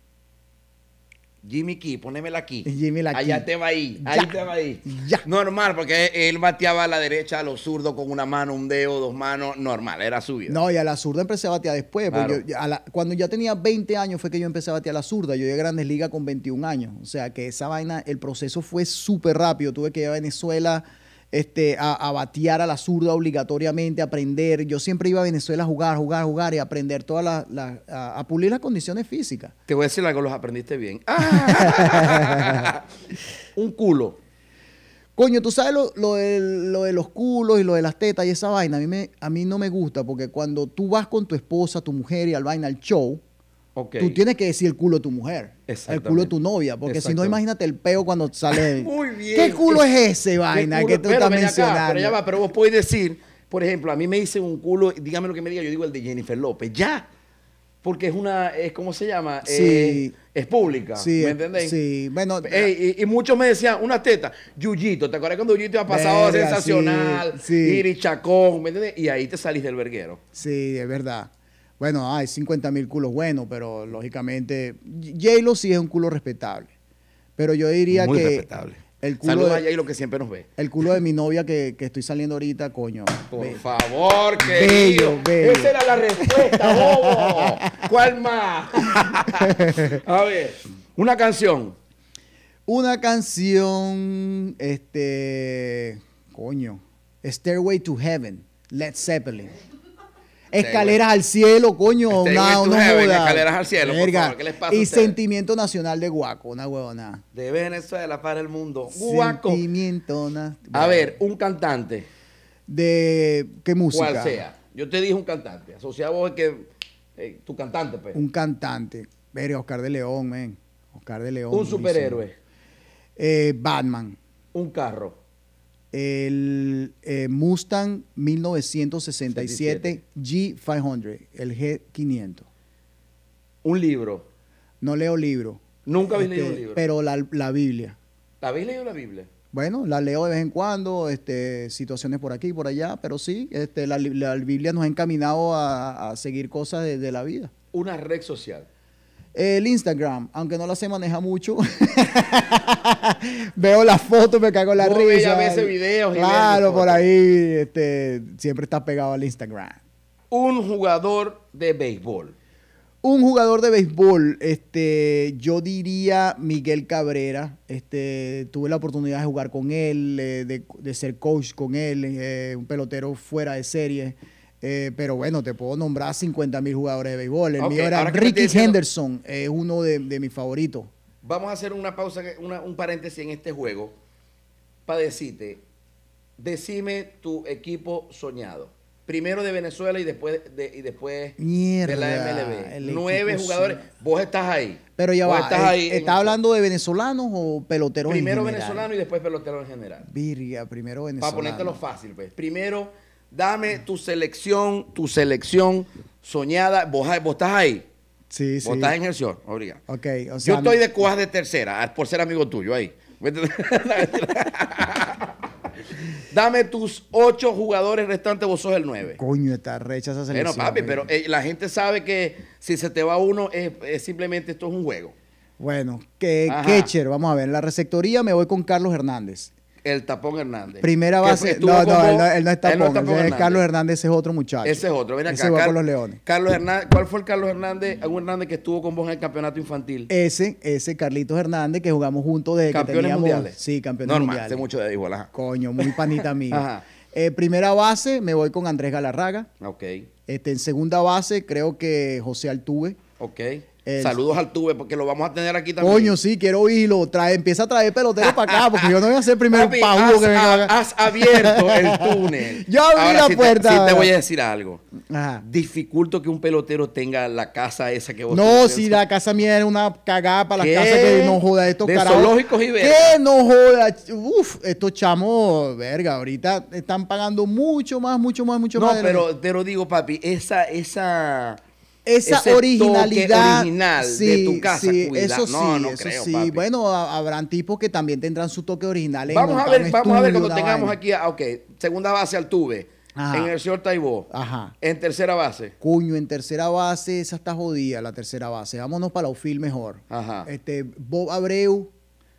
Jimmy Key, ponémela aquí. Jimmy la Allá te va ahí. Ya. Ahí te va ahí. Ya. Normal, porque él bateaba a la derecha a los zurdos con una mano, un dedo, dos manos. Normal, era su vida. No, y a la zurda empecé a batear después. porque Claro. yo- a la- cuando ya tenía 20 años fue que yo empecé a batear a la zurda. Yo llegué a Grandes Ligas con 21 años. O sea que esa vaina, el proceso fue súper rápido. Tuve que ir a Venezuela este, a, a batear a la zurda obligatoriamente, aprender. Yo siempre iba a Venezuela a jugar, jugar, jugar y aprender todas las, las- a, a pulir las condiciones físicas. Te voy a decir algo, los aprendiste bien. Ah. un culo. Coño, tú sabes lo, lo de, lo de los culos y lo de las tetas y esa vaina. A mí, me, a mí no me gusta porque cuando tú vas con tu esposa, tu mujer y al vaina al show, Tú tienes que decir el culo de tu mujer, el culo de tu novia, porque si no, imagínate el peo cuando sale. Muy bien. ¿Qué culo es ese vaina ¿Qué que tú Pero estás ven acá, mencionando? pero ya va, pero vos podés decir, por ejemplo, a mí me dicen un culo, dígame lo que me diga, yo digo el de Jennifer López. Ya. Porque es una, es, ¿cómo se llama? Sí. Eh, es pública. Sí, ¿Me entendéis? sí. Bueno, y, y muchos me decían, una teta, Yuyito, ¿te acuerdas cuando Yuyito ha pasado Verga, sensacional? sí, sí. Iri Chacón, ¿me entiendes? Y ahí te salís del verguero. Sí, es verdad. Bueno, hay 50 mil culos buenos, pero lógicamente J-Lo sí es un culo respetable. Pero yo diría Muy que respetable. el culo, Saludos a de, Jay, lo que siempre nos ve. el culo de mi novia que, que estoy saliendo ahorita, coño. Por favor, querido. Bello, bello. Esa era la respuesta, bobo. ¿Cuál más? A ver, una canción. Una canción, este, coño, Stairway to Heaven, Led Zeppelin. Escaleras al cielo, coño, Stairway una, una Heaven, joda. Escaleras al cielo, por favor, ¿qué les pasa a Y ustedes? Sentimiento Nacional de Guaco, una huevona. De Venezuela para el mundo. Guaco. Sentimiento na- A ver, un cantante, ¿De qué música? cual sea. Yo te dije un cantante. Asociado a vos es que eh, tu cantante, pues. Un cantante. Verga, Oscar de León, men. Oscar de León. Un superhéroe, Eh, Batman. un carro, El eh, Mustang 1967 G500, el G500. un libro. No leo libros. Nunca habéis este, leído un libro. Pero la, la Biblia. ¿Habéis leído la Biblia? Bueno, la leo de vez en cuando, este, situaciones por aquí y por allá, pero sí, este, la, la Biblia nos ha encaminado a, a seguir cosas de, de la vida. Una red social. El Instagram, aunque no la sé maneja mucho, veo las fotos, me cago en la Vos risa. videos y Claro, por ahí este, siempre está pegado al Instagram. Un jugador de béisbol. Un jugador de béisbol, este, yo diría Miguel Cabrera. Este, tuve la oportunidad de jugar con él, eh, de, de ser coach con él, eh, un pelotero fuera de serie. Eh, pero bueno, te puedo nombrar 50 mil jugadores de béisbol. El Ok, mío era Ricky Henderson, es uno de, de mis favoritos. Vamos a hacer una pausa, una- un paréntesis en este juego para decirte, decime tu equipo soñado. Primero de Venezuela y después de, y después Mierda, de la MLB. Nueve jugadores. soñado. Vos estás ahí. Pero ya va, estás eh, ahí en ¿está el- hablando de venezolanos o peloteros en Primero general? venezolano y después pelotero en general. Virga, primero Para venezolano. ponértelo fácil, pues. Primero, dame tu selección, tu selección soñada. Vos, vos estás ahí. Sí, sí. Vos estás en el show. Ok, o sea, Yo estoy de cojas de tercera, ah, por ser amigo tuyo ahí. Dame tus ocho jugadores restantes, vos sos el nueve. Coño, está recha esa Bueno, selección. papi, güey. pero eh, la gente sabe que si se te va uno, es, es simplemente esto es un juego. Bueno, que Ajá. catcher, vamos a ver. En la receptoría me voy con Carlos Hernández. El tapón Hernández. Primera Que base. No, no, vos. él no, él no Él es. Tapón ese es Hernández. Carlos Hernández ese es otro muchacho. Ese es otro. Ven acá. Ese va Car- con los Leones. Carlos Hernández, ¿cuál fue el Carlos Hernández? Un Hernández que estuvo con vos en el campeonato infantil. Ese, ese Carlitos Hernández que jugamos juntos que Campeones teníamos. mundiales. Sí, campeones Normal, mundiales. sé mucho de béisbol. Coño, muy panita mío. Ajá. Eh, primera base me voy con Andrés Galarraga. Ok, Este, en segunda base creo que José Altuve. ok. El- Saludos al Tuve porque lo vamos a tener aquí también. Coño, sí, quiero oírlo. Trae, empieza a traer peloteros para acá, porque yo no voy a ser primero Papi, pajugo has, que venga acá. has abierto el túnel. Yo abrí Ahora, la sí te- puerta. sí te voy a decir algo. Ajá. Dificulto que un pelotero tenga la casa esa que vos No, si la casa mía era una cagada para las casas que no joda estos carajos. zoológicos y verga. ¿Qué no joda? Uf, estos chamos, verga, ahorita están pagando mucho más, mucho más, mucho No, más. lo- pero, pero digo, papi, esa, esa, esa ese toque originalidad original de tu casa. sí, cuida. eso sí, no, no eso creo, sí. papi. Bueno, ha- habrán tipos que también tendrán su toque original. en Vamos a ver, vamos a ver cuando tengamos vaina. aquí, ok, segunda base Altuve, Ajá. en el short Taibo, Ajá. en tercera base. Cuño, en tercera base, esa está jodida, la tercera base. Vámonos para outfield mejor. Ajá. Este, Bob Abreu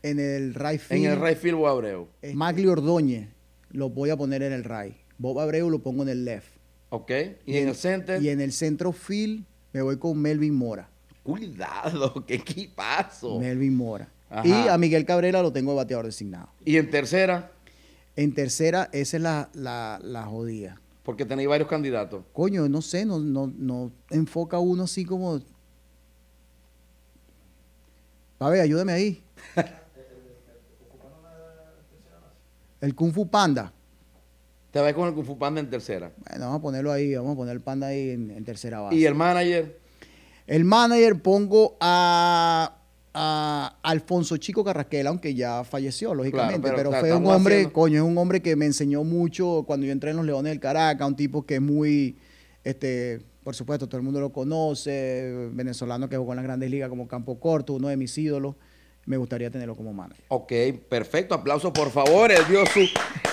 en el right En field. el right field o Abreu. Eh, Magli Ordóñez lo voy a poner en el right. Bob Abreu lo pongo en el left. Ok. Y en el center. Y en el centro field me voy con Melvin Mora. Cuidado, qué equipazo. Melvin Mora. Ajá. Y a Miguel Cabrera lo tengo de bateador designado. Y en tercera, En tercera, esa es la, la, la jodida. porque tenéis varios candidatos. Coño, no sé, no, no, no enfoca uno así como. A ver, ayúdame ahí. El Kung Fu Panda. Te vas con el Kung Fu Panda en tercera. Bueno, vamos a ponerlo ahí, vamos a poner el Panda ahí en, en tercera base. Y el manager, El manager pongo a, a Alfonso Chico Carrasquel, aunque ya falleció, lógicamente. pero, fue un hombre, haciendo- coño, es un hombre que me enseñó mucho cuando yo entré en los Leones del Caracas, un tipo que es muy, este, por supuesto, todo el mundo lo conoce, venezolano que jugó en las grandes ligas como Campo Corto, uno de mis ídolos. Me gustaría tenerlo como manager. ok, perfecto, aplauso por favor. Él dio su,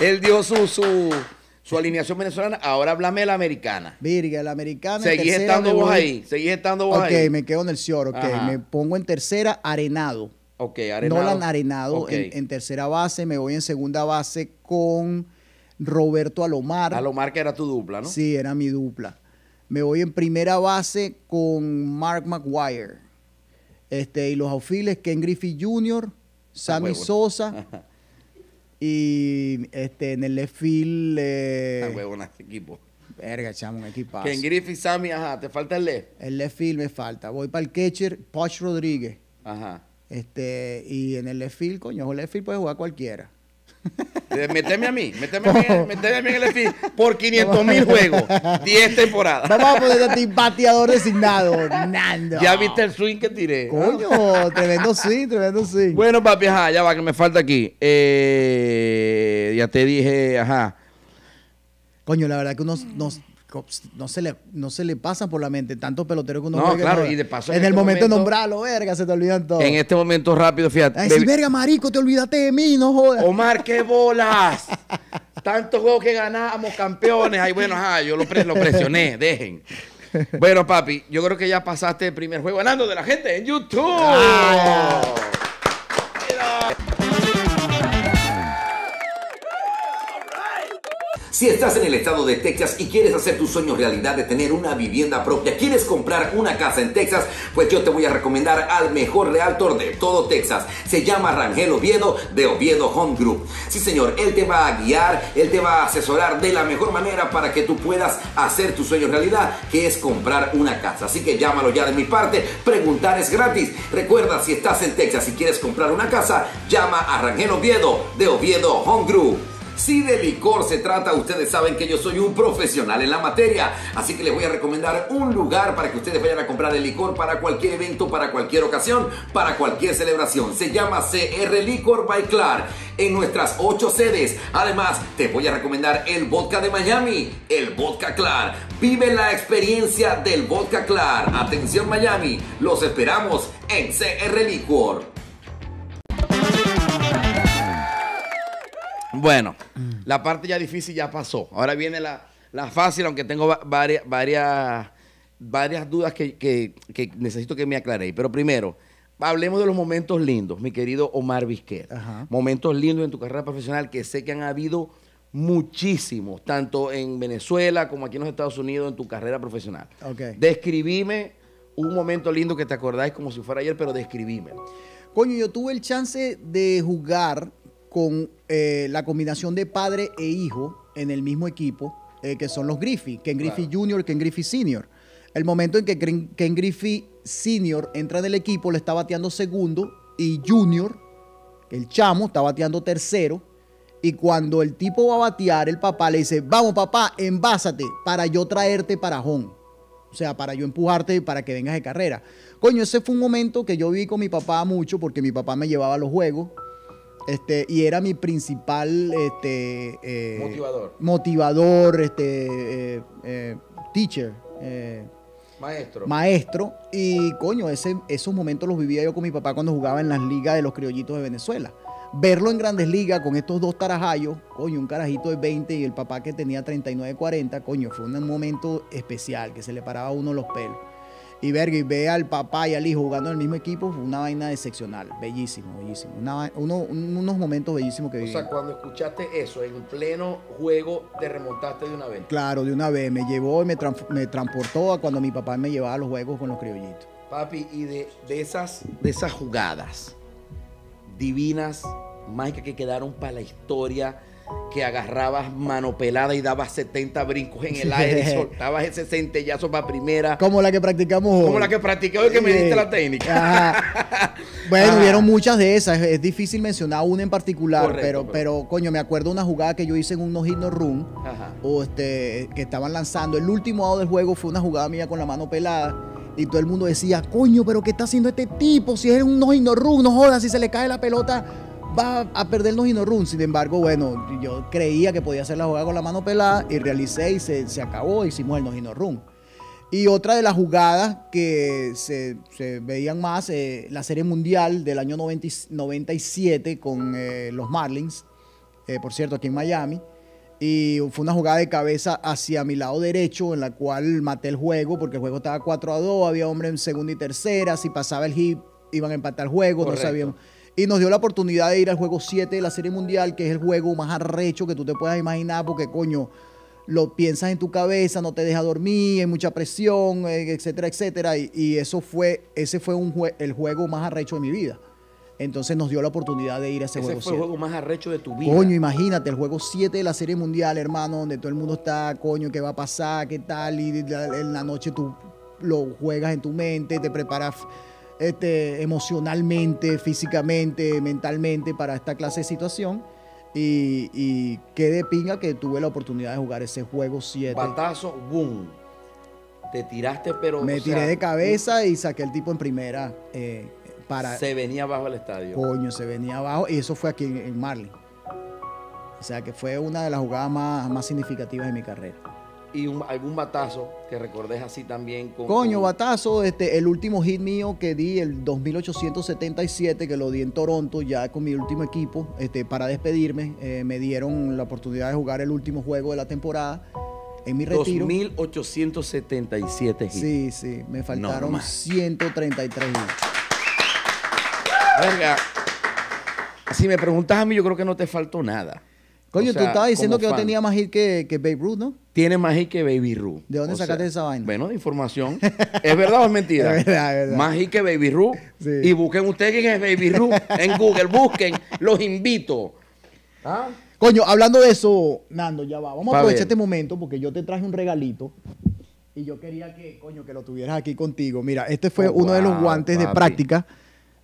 él dio su, su, su alineación venezolana. Ahora háblame la americana. Virga, el americano. en Seguís estando vos ahí. Seguís estando vos Ok, ahí. me quedo en el short, ok. Ajá. Me pongo en tercera Arenado. Ok, Arenado. Nolan Arenado Ok. en, en tercera base, me voy en segunda base con Roberto Alomar. Alomar que era tu dupla, ¿no? Sí, era mi dupla. Me voy en primera base con Mark McGuire. Este, y los outfielders, Ken Griffey Jr., Sammy huevo. Sosa. y este, en el left field, eh, Ah, huevona, ese equipo. verga, chamo, un equipazo. Ken Griffith, Sammy, ajá, te falta el left. El left field me falta. Voy para el catcher, Poch Rodríguez. Ajá. Este, y en el left field, coño, el left field puede jugar cualquiera. Méteme a mí, méteme a mí, méteme a mí en el FI por 500 mil juegos, 10 temporadas. Vamos a poner a ti bateador designado, Nando. ¿Ya viste el swing que tiré? Coño, tremendo swing, tremendo swing. Bueno, papi, ajá, ya va, que me falta aquí. Eh, ya te dije, ajá. Coño, la verdad que uno no, no se le, no se le pasan por la mente tantos peloteros que uno No, claro, ¿no? y de paso En en el este momento de momento- nombrarlo, verga, se te olvidan todos. En este momento rápido, fíjate. Ay, baby- verga, marico, te olvidaste de mí, no jodas. Omar, qué bolas. Tantos juegos que ganamos, campeones. Ay, bueno, ajá, yo lo, lo presioné, dejen. Bueno, papi, yo creo que ya pasaste el primer juego ganando de la gente en YouTube. Ah. Si estás en el estado de Texas y quieres hacer tu sueño realidad de tener una vivienda propia, quieres comprar una casa en Texas, pues yo te voy a recomendar al mejor realtor de todo Texas. Se llama Rangel Oviedo de Oviedo Home Group. Sí, señor, él te va a guiar, él te va a asesorar de la mejor manera para que tú puedas hacer tu sueño realidad, que es comprar una casa. Así que llámalo ya de mi parte, preguntar es gratis. Recuerda, si estás en Texas y quieres comprar una casa, llama a Rangel Oviedo de Oviedo Home Group. Si de licor se trata, ustedes saben que yo soy un profesional en la materia, así que les voy a recomendar un lugar para que ustedes vayan a comprar el licor para cualquier evento, para cualquier ocasión, para cualquier celebración. Se llama CR Licor by Clar en nuestras ocho sedes. Además, te voy a recomendar el vodka de Miami, el vodka Clar. Vive la experiencia del vodka Clar. Atención Miami, los esperamos en CR Licor. Bueno, la parte ya difícil ya pasó. Ahora viene la, la fácil, aunque tengo va- varias, varias, varias dudas que, que- que necesito que me aclaréis. Pero primero, hablemos de los momentos lindos, mi querido Omar Vizquer. Ajá. Momentos lindos en tu carrera profesional que sé que han habido muchísimos, tanto en Venezuela como aquí en los Estados Unidos en tu carrera profesional. Ok. Describime un momento lindo que te acordáis como si fuera ayer, pero describímelo. Coño, yo tuve el chance de jugar con eh, la combinación de padre e hijo en el mismo equipo, eh, que son los Griffey, Ken Griffey Jr., Ken Griffey Sr. El momento en que Ken, Griffey Sr. entra en el equipo, le está bateando segundo y Junior, el chamo, está bateando tercero. Y cuando el tipo va a batear, el papá le dice, vamos papá, envásate para yo traerte para home. O sea, para yo empujarte para que vengas de carrera. Coño, ese fue un momento que yo vi con mi papá mucho porque mi papá me llevaba a los juegos. Este, y era mi principal este, eh, Motivador. motivador, este, eh, eh, teacher. Maestro. maestro. Y coño, ese, esos momentos los vivía yo con mi papá cuando jugaba en las ligas de los criollitos de Venezuela. Verlo en grandes ligas con estos dos tarajayos, coño, un carajito de 20 y el papá que tenía 39, 40, coño, fue un momento especial que se le paraba a uno los pelos. Y verga, y ve al papá y al hijo jugando en el mismo equipo, fue una vaina excepcional, bellísimo, bellísimo. Una uno- unos momentos bellísimos que O viví. sea, cuando escuchaste eso en pleno juego, te remontaste de una vez. Claro, de una vez me llevó y me, me transportó a cuando mi papá me llevaba a los juegos con los criollitos. Papi, y de, de esas, de esas jugadas divinas, mágicas que quedaron para la historia, que agarrabas mano pelada y dabas 70 brincos en el aire y soltabas ese centellazo para primera. Como la que practicamos hoy. Como la que practiqué hoy que me diste la técnica. Ajá. Bueno, Ajá. hubieron muchas de esas. Es, difícil mencionar una en particular, Correcto, pero, pero- pero, coño, me acuerdo una jugada que yo hice en un no hit no run. Ajá. o este, que estaban lanzando. El último out del juego fue una jugada mía con la mano pelada. Y todo el mundo decía, coño, pero ¿qué está haciendo este tipo? Si es un no no run, no jodas, si se le cae la pelota, va a perder el no run. Sin embargo, bueno, yo creía que podía hacer la jugada con la mano pelada y realicé y se, se acabó, hicimos el no run. Y otra de las jugadas que se, se veían más, eh, la Serie Mundial del año 90 y- 97 con eh, los Marlins, eh, por cierto, aquí en Miami. Y fue una jugada de cabeza hacia mi lado derecho, en la cual maté el juego, porque el juego estaba 4 a 2, había hombre en segunda y tercera, si pasaba el hit iban a empatar el juego, Correcto. no sabíamos. Y nos dio la oportunidad de ir al juego 7 de la Serie Mundial, que es el juego más arrecho que tú te puedas imaginar, porque coño, lo piensas en tu cabeza, no te deja dormir, hay mucha presión, eh, etcétera, etcétera. Y, y eso fue, ese fue un jue- el juego más arrecho de mi vida. Entonces nos dio la oportunidad de ir a ese, Ese juego fue el 7. juego más arrecho de tu vida. Coño, imagínate, el juego 7 de la Serie Mundial, hermano, donde todo el mundo está, coño, ¿qué va a pasar? ¿Qué tal? Y en la noche tú lo juegas en tu mente, te preparas este, emocionalmente, físicamente, mentalmente para esta clase de situación. Y, y qué de pinga que tuve la oportunidad de jugar ese juego 7. Batazo, boom. Te tiraste, pero. Me tiré sea, de cabeza y saqué el tipo en primera eh, para... Se venía abajo el estadio. Coño, se venía abajo y eso fue aquí en, en Marlin. O sea que fue una de las jugadas más, más significativas de mi carrera. Y un- algún batazo que recordes así también con. Coño, con- batazo, este, el último hit mío que di, el 2877, que lo di en Toronto ya con mi último equipo, este, para despedirme, eh, me dieron la oportunidad de jugar el último juego de la temporada en mi retiro. 2877 hits. Sí, sí, me faltaron Normal. 133 hits. Verga. Si me preguntas a mí, yo creo que no te faltó nada. Coño, O tú estabas diciendo que yo fan. tenía más hit que, que Babe Ruth, ¿no? Tiene más hit que Baby Ru. ¿De dónde sacaste esa vaina? Bueno, de información. ¿Es verdad o es mentira? Es verdad, es verdad. Más hit que Baby Ru. Sí. Y busquen ustedes quién es Baby Ru. En Google, busquen. Los invito. ¿Ah? Coño, hablando de eso, Nando, ya va. Vamos Pa' a aprovechar ver. este momento porque yo te traje un regalito y yo quería que, coño, que lo tuvieras aquí contigo. Mira, este fue Oh, uno de los guantes de práctica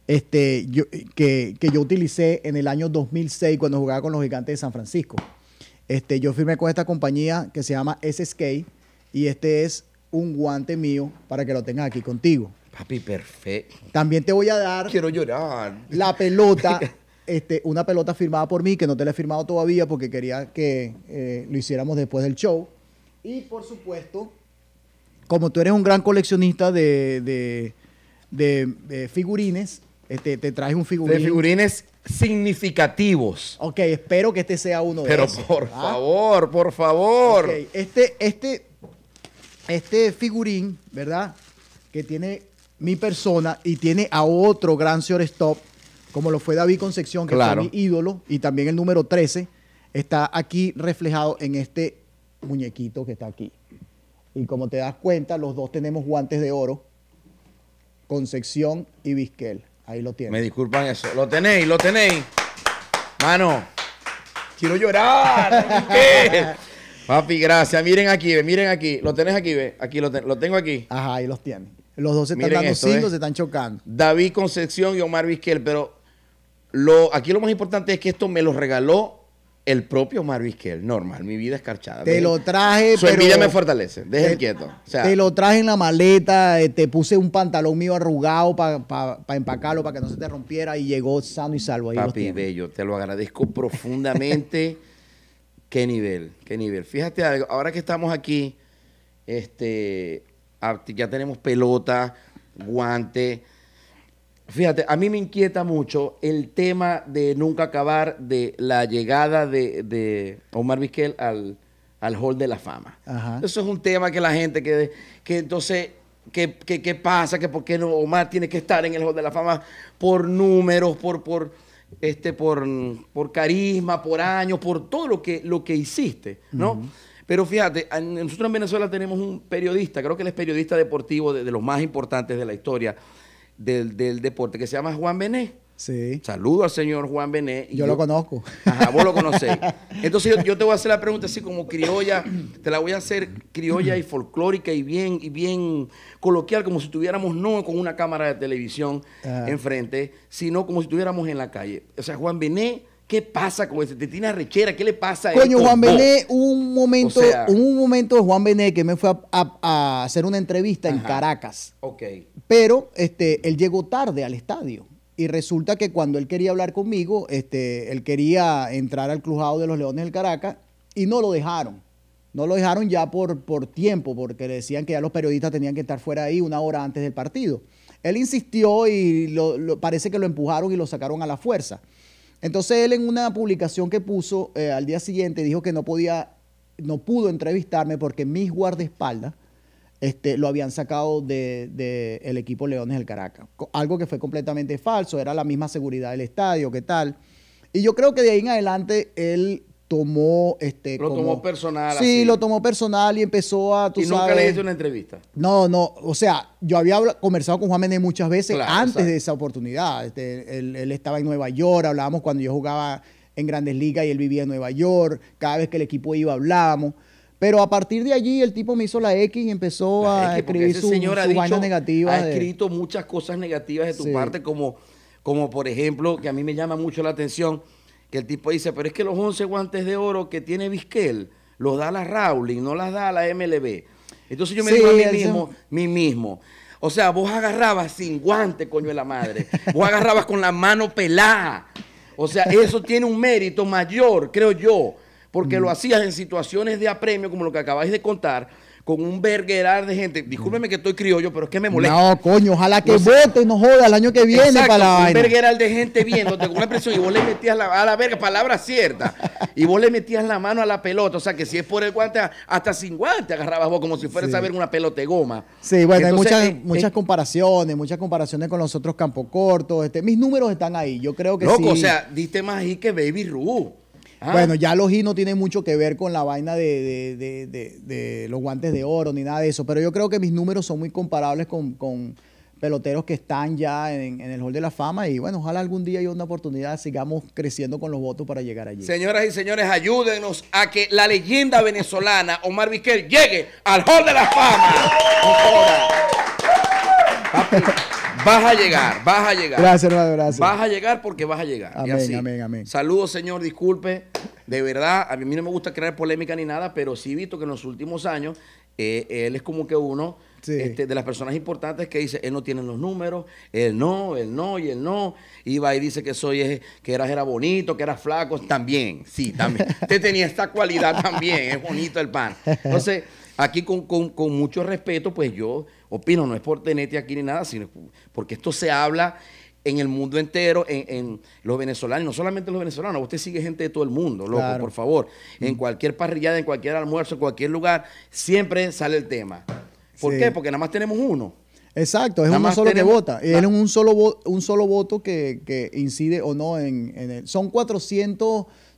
este, yo- que, que yo utilicé en el año 2006 cuando jugaba con los gigantes de San Francisco. Este, yo firmé con esta compañía que se llama SSK y este es un guante mío para que lo tengas aquí contigo. Papi, perfecto. También te voy a dar Quiero llorar. la pelota, este, una pelota firmada por mí, que no te la he firmado todavía porque quería que eh, lo hiciéramos después del show. Y por supuesto, como tú eres un gran coleccionista de, de- de- de figurines, este, te traes un De figurín. figurines significativos. Ok, espero que este sea uno de Pero esos. por ¿ah? favor, por favor. Ok, este, este, este figurín, ¿verdad? Que tiene mi persona y tiene a otro gran shortstop, como lo fue David Concepción, que Claro. fue mi ídolo, y también el número 13, está aquí reflejado en este muñequito que está aquí. Y como te das cuenta, los dos tenemos guantes de oro, Concepción y Vizquel. Ahí lo tienes. Me disculpan eso. Lo tenéis, lo tenéis. Mano, quiero llorar. ¿Qué? Papi, gracias. Miren aquí, ve, miren aquí. Lo tenés aquí, ve. Aquí lo, ten- lo tengo aquí. Ajá, ahí los tienes. Los dos se están Miren dando esto, cinco, ¿eh? se están chocando. David Concepción y Omar Vizquel, pero lo, aquí lo más importante es que esto me lo regaló el propio Omar Vizquel. Normal, mi vida escarchada. Te lo traje, Su pero- me fortalece. Dejen quieto. O sea, te lo traje en la maleta, eh, te puse un pantalón mío arrugado para empacarlo, para que no se te rompiera y llegó sano y salvo. Ahí Papi, bello, te lo agradezco profundamente. qué nivel, qué nivel. Fíjate algo, ahora que estamos aquí, este, a- ya tenemos pelota, guante. Fíjate, a mí me inquieta mucho el tema de nunca acabar de la llegada de, de Omar Vizquel al, al Hall de la Fama. Ajá. Eso es un tema que la gente, que, que entonces, ¿qué que, que pasa? Que por qué no Omar tiene que estar en el Hall de la Fama por números, por, por, este, por, por carisma, por años, por todo lo que, lo que hiciste, ¿no? Pero fíjate, nosotros en Venezuela tenemos un periodista, creo que él es periodista deportivo de, de los más importantes de la historia del, del deporte, que se llama Juan Bené. Sí. Saludo al señor Juan Bené. y Yo lo conozco. Ajá, vos lo conocéis. Entonces yo, yo te voy a hacer la pregunta así como criolla, te la voy a hacer criolla y folclórica y bien, y bien coloquial, como si estuviéramos no con una cámara de televisión enfrente, sino como si estuviéramos en la calle. O sea, Juan Bené, ¿qué pasa con ese? ¿Te tiene arrechera? ¿Qué le pasa a él Coño, Juan? Bené, un momento, O sea- hubo un momento de Juan Bené que me fue a, a- a hacer una entrevista en. Caracas. Ok. Pero este, él llegó tarde al estadio. Y resulta que cuando él quería hablar conmigo, este, él quería entrar al crujado de los Leones del Caracas y no lo dejaron. No lo dejaron ya por, por tiempo, porque le decían que ya los periodistas tenían que estar fuera ahí una hora antes del partido. Él insistió y lo- lo- parece que lo empujaron y lo sacaron a la fuerza. Entonces él en una publicación que puso eh, al día siguiente dijo que no podía, no pudo entrevistarme porque mis guardaespaldas este, lo habían sacado del de, equipo Leones del Caracas. Algo que fue completamente falso, era la misma seguridad del estadio, ¿qué tal? Y yo creo que de ahí en adelante él tomó... Este, Lo tomó personal, Sí, así. lo tomó personal y empezó a... tú y nunca sabes- le hice una entrevista. no, no, o sea, yo había conversado con Juan Mené muchas veces Claro, antes exacto. de esa oportunidad. Este, él, él estaba en Nueva York, hablábamos cuando yo jugaba en Grandes Ligas y él vivía en Nueva York. Cada vez que el equipo iba hablábamos. Pero a partir de allí el tipo me hizo la X y empezó La a X, escribir sus señor ha dicho- de- escrito muchas cosas negativas de tu Sí. parte, como, como por ejemplo, que a mí me llama mucho la atención, que el tipo dice, pero es que los 11 guantes de oro que tiene Vizquel los da la Rowling, no las da la MLB. Entonces yo me Sí, digo a mí mismo, mí mismo. O sea, vos agarrabas sin guante, coño de la madre. Vos agarrabas con la mano pelada. O sea, eso tiene un mérito mayor, creo yo, porque Mm. lo hacías en situaciones de apremio, como lo que acabáis de contar, con un verguerar de gente. Discúlpeme que estoy criollo, pero es que me molesta. No, coño, ojalá que vote no joda el año que viene Exacto, para la un vaina. vergueral de gente viéndote con una presión y vos le metías la, a la verga, palabra cierta, y vos le metías la mano a la pelota, o sea que si es por el guante, hasta sin guante agarrabas vos como si fueras Sí. a ver una pelota de goma. Sí, bueno, Entonces, hay muchas, eh, muchas eh, comparaciones, muchas comparaciones con los otros campos cortos. Este, mis números están ahí. Yo creo que Loco, sí. o sea, diste más ahí que Baby Ru. Ah, Bueno, ya los I no tienen mucho que ver con la vaina de, de- de- los guantes de oro ni nada de eso, pero yo creo que mis números son muy comparables con, con peloteros que están ya en, en el Hall de la Fama y bueno, ojalá algún día haya una oportunidad, sigamos creciendo con los votos para llegar allí. Señoras y señores, ayúdenos a que la leyenda venezolana Omar Vizquel llegue al Hall de la Fama. Vas a llegar, vas a llegar. Gracias, hermano, gracias. Vas a llegar porque vas a llegar. Y Amén, así. amén, amén. Saludos, señor, disculpe. De verdad, a mí no me gusta crear polémica ni nada, pero sí he visto que en los últimos años eh, él es como que uno Sí. este, de las personas importantes que dice, él no tiene los números, él no, él no y él no. Y va y dice que soy, eh, que eras era bonito, que eras flaco, también, sí, también. Usted tenía esta cualidad también, es bonito el pan. Entonces, aquí con, con- con mucho respeto, pues yo opino, no es por tenerte aquí ni nada, sino porque esto se habla en el mundo entero, en, en los venezolanos, no solamente los venezolanos, usted sigue gente de todo el mundo, loco, Claro. por favor. En cualquier parrillada, en cualquier almuerzo, en cualquier lugar, siempre sale el tema. ¿Por Sí. qué? Porque nada más tenemos uno. Exacto, es Nada uno solo que vota. Él es un solo, un solo voto que, que incide o no en, en el. Son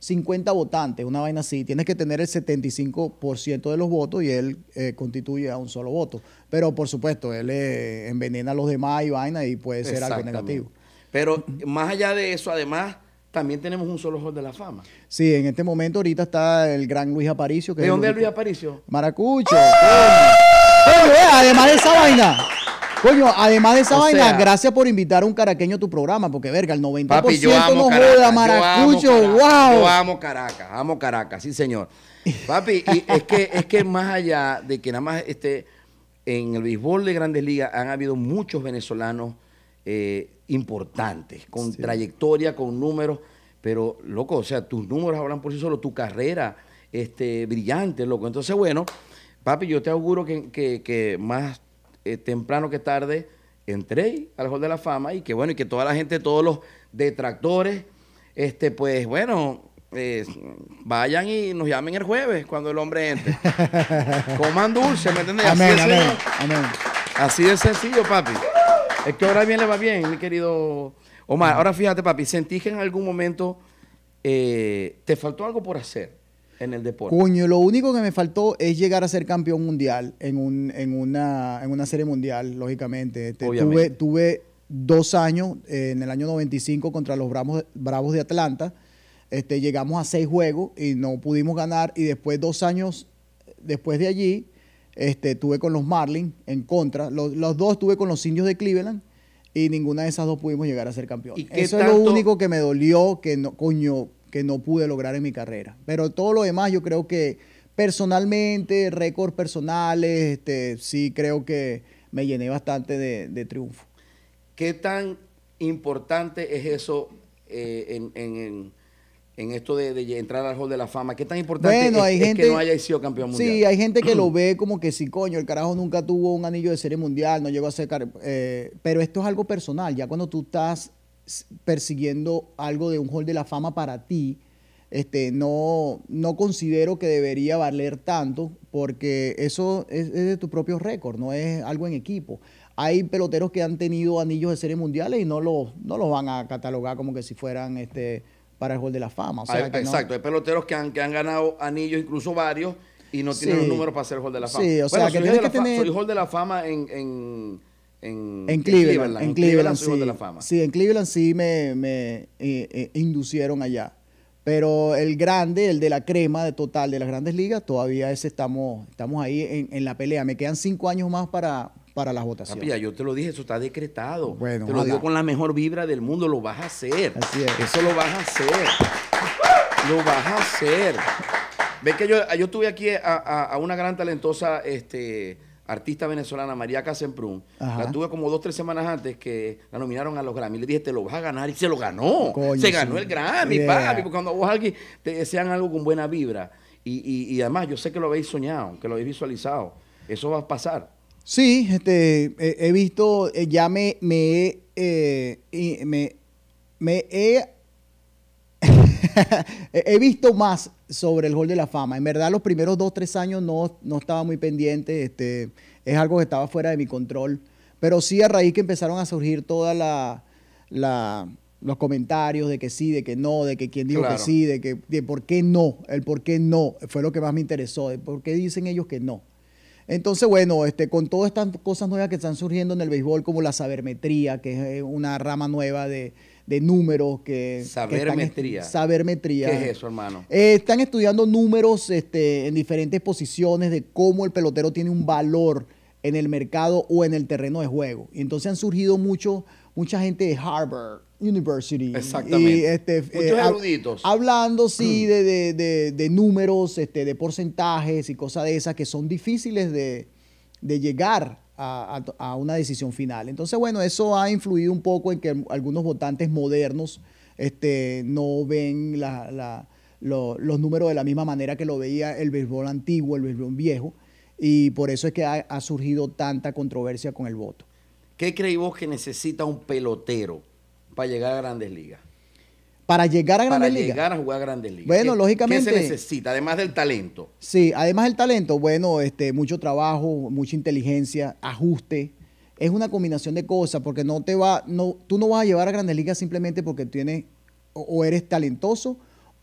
450 votantes, una vaina así. Tienes que tener el 75% de los votos y él eh, constituye a un solo voto. Pero por supuesto, él eh, envenena a los demás y vaina y puede ser algo negativo. Pero más allá de eso, además, también tenemos un solo Hall de la Fama. Sí, en este momento ahorita está el gran Luis Aparicio. Que ¿De es dónde es Luis Aparicio? Maracucho. además de esa vaina. Coño, además de esa O vaina, sea- gracias por invitar a un caraqueño a tu programa, porque verga, el 90% Papi, yo amo no Caracas. joda, yo amo Maracucho, Caracas, Yo wow. amo Caracas, amo Caracas, sí, señor. Papi, y es que, es que más allá de que nada más este, en el béisbol de grandes ligas han habido muchos venezolanos eh, importantes, con trayectoria, con números, pero, loco, o sea, tus números hablan por sí solos, tu carrera este, brillante, loco. Entonces, bueno, papi, yo te auguro que, que- que más eh, temprano que tarde, entré al Hall de la Fama y que bueno, y que toda la gente, todos los detractores, este, pues bueno, eh, vayan y nos llamen el jueves cuando el hombre entre. Coman dulce, ¿me entiendes? Así de amén, sencillo. amén. Así de sencillo, papi. Es que ahora bien le va bien, mi querido Omar. Ahora fíjate, papi, sentí que en algún momento eh, te faltó algo por hacer en el deporte. Coño, lo único que me faltó es llegar a ser campeón mundial en, un, en, una, en una serie mundial, lógicamente. Este, tuve, tuve dos años, eh, en el año 95, contra los Bravos, Bravos de Atlanta. Este, llegamos a seis juegos y no pudimos ganar. Y después, dos años después de allí, este, tuve con los Marlins en contra. Los, los dos tuve con los Indios de Cleveland. Y ninguna de esas dos pudimos llegar a ser campeón. ¿Y qué Eso es lo único que me dolió, que no, coño, que no pude lograr en mi carrera. Pero todo lo demás, yo creo que personalmente, récords personales, este, sí creo que me llené bastante de, de triunfo. ¿Qué tan importante es eso eh, en, en- en- en esto de, de entrar al Hall de la Fama? ¿Qué tan importante Bueno, es, hay es gente- que no haya sido campeón mundial? Sí, hay gente que lo ve como que sí, coño, el carajo nunca tuvo un anillo de serie mundial, no llegó a ser... eh, pero esto es algo personal, ya cuando tú estás persiguiendo algo de un hall de la fama para ti, este, no, no considero que debería valer tanto porque eso es, es de tu propio récord, no es algo en equipo. Hay peloteros que han tenido anillos de serie mundiales y no los no los van a catalogar como que si fueran este, para el hall de la fama. O sea, Hay- que no- exacto, hay peloteros que han, que han ganado anillos, incluso varios, y no tienen Sí. los números para ser Hall de la Fama. Sí, o sea, que soy, tienes que tener- soy Hall de la Fama en... en en, En Cleveland, en Cleveland, Hall sí. de la Fama. Sí, en Cleveland sí me, me, eh, eh, inducieron allá. Pero el grande, el de la crema de total de las grandes ligas, todavía ese estamos, estamos ahí en, en la pelea. Me quedan cinco años más para, para las votaciones. Papi, ya yo te lo dije, eso está decretado. Bueno, te lo digo con la mejor vibra del mundo, lo vas a hacer. Así es. Eso lo vas a hacer. Lo vas a hacer. Ves que yo, yo tuve aquí a, a- a una gran talentosa este, artista venezolana, María Casemprún. La tuve como dos, tres semanas antes que la nominaron a los Grammy. Le dije, te lo vas a ganar y se lo ganó. Coño, se ganó sí. el Grammy, Yeah. papi. Porque cuando vos alguien te desean algo con buena vibra. Y, y- y además, yo sé que lo habéis soñado, que lo habéis visualizado. Eso va a pasar. Sí, este, he, he visto, eh, ya me, me, eh, me, me he, he visto más sobre el Hall de la Fama. En verdad, los primeros dos, tres años no, no estaba muy pendiente. Este, es algo que estaba fuera de mi control. Pero sí, a raíz que empezaron a surgir todas la, la- los comentarios de que sí, de que no, de que quién dijo Claro. que sí, de que de por qué no, el por qué no, fue lo que más me interesó, de por qué dicen ellos que no. Entonces, bueno, este, con todas estas cosas nuevas que están surgiendo en el béisbol, como la sabermetría, que es eh, una rama nueva de, de números que... que están est- Sabermetría. sabermetría. ¿Qué es eso, hermano? Eh, están estudiando números este, en diferentes posiciones de cómo el pelotero tiene un valor en el mercado o en el terreno de juego. Y entonces han surgido mucho, mucha gente de Harvard University. Exactamente. Y, este, Muchos hab- eruditos. Hablando, sí, de, de- de- de números, este, de porcentajes y cosas de esas que son difíciles de, de llegar a, una decisión final. Entonces, bueno, eso ha influido un poco en que algunos votantes modernos este, no ven los números de la misma manera que lo veía el béisbol antiguo, el béisbol viejo, y por eso es que ha, ha surgido tanta controversia con el voto. ¿Qué creéis vos que necesita un pelotero para llegar a grandes ligas? Para llegar a Para Grandes Ligas. llegar a jugar a grandes ligas. Bueno, ¿Qué- lógicamente- ¿Qué se necesita? Además del talento. Sí, además el talento, bueno, este, mucho trabajo, mucha inteligencia, ajuste. Es una combinación de cosas, porque no te va, no, tú no vas a llevar a Grandes Ligas simplemente porque tienes, o, o eres talentoso,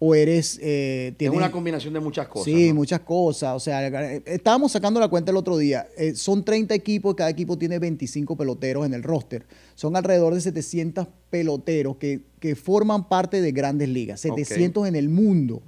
o eres, eh, Es una combinación de muchas cosas. Sí, ¿no? muchas cosas. O sea, estábamos sacando la cuenta el otro día. Eh, son 30 equipos, cada equipo tiene 25 peloteros en el roster. Son alrededor de 700 peloteros que, que forman parte de grandes ligas. 700 en el mundo.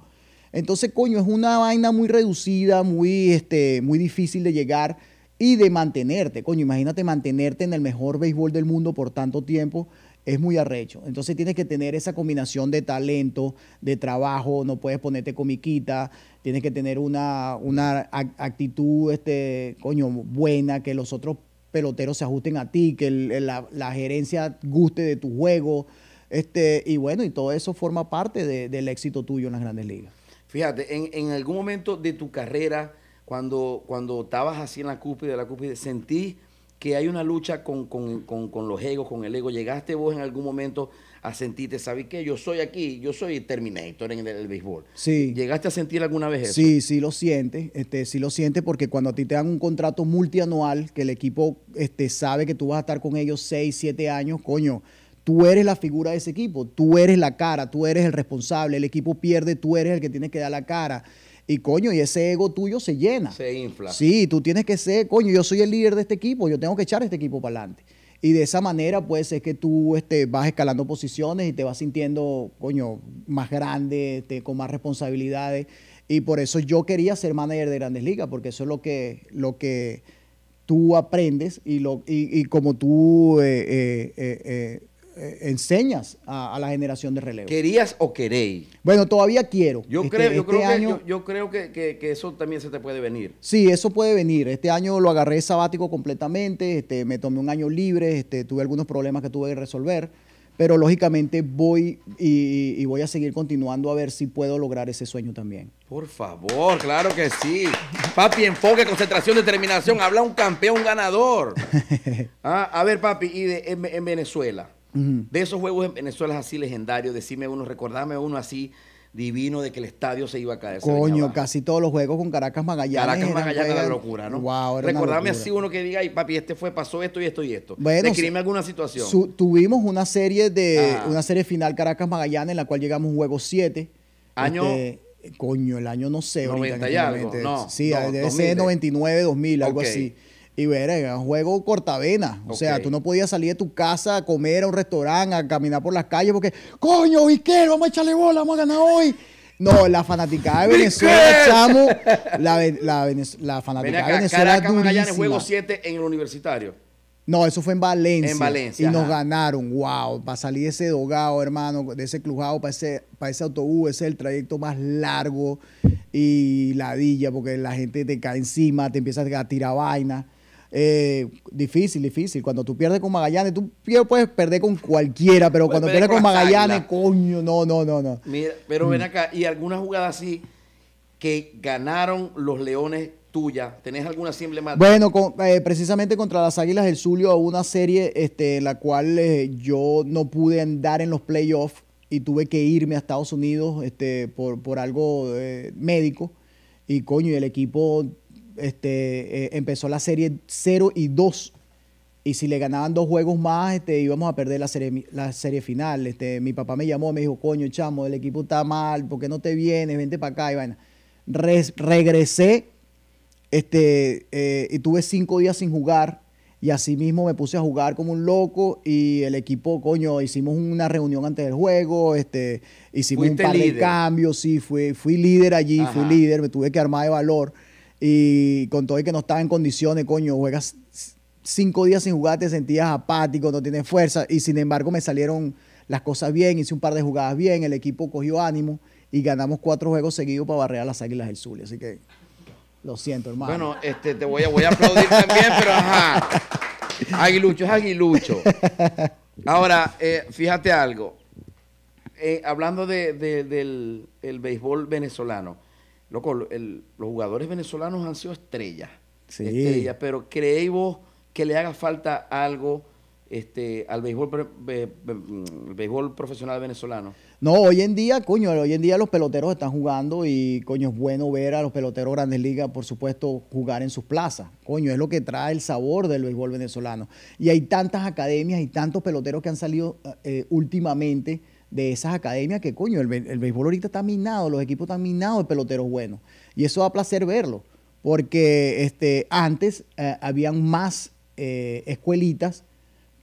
Entonces, coño, es una vaina muy reducida, muy, este, muy difícil de llegar y de mantenerte. Coño, imagínate mantenerte en el mejor béisbol del mundo por tanto tiempo. Es muy arrecho. Entonces tienes que tener esa combinación de talento, de trabajo, no puedes ponerte comiquita, tienes que tener una, una ac- actitud, este, coño, buena, que los otros peloteros se ajusten a ti, que la, la gerencia guste de tu juego. Este, y bueno, y todo eso forma parte de- del éxito tuyo en las grandes ligas. Fíjate, en, en algún momento de tu carrera, cuando, cuando estabas así en la cúspide de la sentí que hay una lucha con, con- con- con los egos, con el ego. ¿Llegaste vos en algún momento a sentirte, ¿sabes qué? Yo soy aquí, yo soy Terminator en el, el béisbol. Sí. ¿Llegaste a sentir alguna vez eso? Sí, sí lo siente, este, sí lo siente porque cuando a ti te dan un contrato multianual, que el equipo este, sabe que tú vas a estar con ellos 6, 7 años, coño, tú eres la figura de ese equipo, tú eres la cara, tú eres el responsable, el equipo pierde, tú eres el que tiene que dar la cara. Y coño, y ese ego tuyo se llena. Se infla. Sí, tú tienes que ser, coño, yo soy el líder de este equipo, yo tengo que echar este equipo para adelante. Y de esa manera puede ser que tú este, vas escalando posiciones y te vas sintiendo, coño, más grande, este, con más responsabilidades. Y por eso yo quería ser manager de Grandes Ligas, porque eso es lo que, lo que tú aprendes y, lo, y, y como tú eh, eh, eh, eh, enseñas a, a la generación de relevo. ¿Querías o queréis? Bueno, todavía quiero. Yo Este- creo, yo este creo, que, año- yo, yo creo que, que- que eso también se te puede venir. Sí, eso puede venir. Este año lo agarré sabático completamente, este, me tomé un año libre, este, tuve algunos problemas que tuve que resolver, pero lógicamente voy y, y voy a seguir continuando a ver si puedo lograr ese sueño también. Por favor, claro que sí. Papi, enfoque, concentración, determinación. Habla un campeón ganador. Ah, a ver, papi, y de- en, en Venezuela, De esos juegos en Venezuela así legendarios, decime uno, recordarme uno así divino de que el estadio se iba a caer. Coño, casi todos los juegos con Caracas Magallanes. Caracas Magallanes era la locura, ¿no? Wow, era locura. así uno que diga, ay, papi, este fue, pasó esto y esto y esto. Bueno, Describime alguna situación. Su- tuvimos una serie de una serie final Caracas Magallanes en la cual llegamos a un juego 7. Año- coño, el año no sé. ahorita en 90 y este algo, momento. no, sí, no, debe 2000. ser 99, 2000, algo así. Y ver, era un juego cortavena. O sea, tú no podías salir de tu casa a comer a un restaurante, a caminar por las calles porque, coño, Iker, vamos a echarle bola, vamos a ganar hoy. No, la fanaticada de Venezuela, chamo, la, la, la fanaticada de Venezuela Caracas durísima. juego 7 en el universitario. No, eso fue en Valencia. En Valencia, Y nos ganaron. Wow. Para salir de ese dogado, hermano, de ese clujado para ese, para ese autobús, ese es el trayecto más largo y ladilla, porque la gente te cae encima, te empieza a tirar vaina. Eh, difícil, difícil. Cuando tú pierdes con Magallanes, tú puedes perder con cualquiera, pero Puedes cuando pierdes con Magallanes, Águilas. coño, no, no, no, no. Mira, pero ven acá, y alguna jugada así que ganaron los leones tuya, ¿tenés alguna así emblemática? Bueno, con- eh, precisamente contra las Águilas del Zulia hubo una serie este, en la cual eh, yo no pude andar en los playoffs y tuve que irme a Estados Unidos este, por, por algo eh, médico. Y coño, y el equipo este, eh, empezó la serie 0 y 2. Y si le ganaban dos juegos más, este, íbamos a perder la serie, la serie final. Este, mi papá me llamó y me dijo, coño, chamo, el equipo está mal, ¿por qué no te vienes? Vente para acá. Y vaina. Res- regresé este, eh, y tuve cinco días sin jugar y así mismo me puse a jugar como un loco y el equipo, coño, hicimos una reunión antes del juego, este, hicimos Fuiste un par líder. de cambios, sí, fui, fui líder allí, fui Ajá. líder, me tuve que armar de valor y con todo y que no estaba en condiciones, coño, juegas cinco días sin jugar, te sentías apático, no tienes fuerza y sin embargo me salieron las cosas bien, hice un par de jugadas bien, el equipo cogió ánimo y ganamos cuatro juegos seguidos para barrer a las Águilas del Zulia, así que lo siento, hermano. Bueno, este, te voy a, aplaudir también, pero ajá. Aguilucho es aguilucho. Ahora, eh, fíjate algo. Eh, hablando de- de- del el béisbol venezolano, loco, el- los jugadores venezolanos han sido estrellas. Sí. Estrellas, pero ¿creéis vos que le haga falta algo este, al béisbol, pre- be- be- mm, béisbol profesional venezolano? No, hoy en día, coño, hoy en día los peloteros están jugando y, coño, es bueno ver a los peloteros grandes ligas, por supuesto, jugar en sus plazas. Coño, es lo que trae el sabor del béisbol venezolano. Y hay tantas academias y tantos peloteros que han salido eh, últimamente de esas academias que, coño, el, béisbol ahorita está minado, los equipos están minados de peloteros buenos. Y eso da placer verlo, porque este, antes eh, habían más eh, escuelitas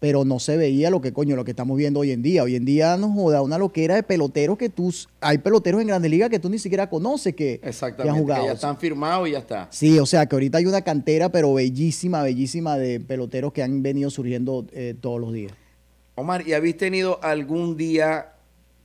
pero no se veía lo que coño, lo que estamos viendo hoy en día. Hoy en día nos joda una loquera de peloteros que tú, hay peloteros en Grandes Ligas que tú ni siquiera conoces que, que han Exactamente, jugado. que ya están firmados y ya está. Sí, o sea que ahorita hay una cantera, pero bellísima, bellísima de peloteros que han venido surgiendo eh, todos los días. Omar, ¿y habéis tenido algún día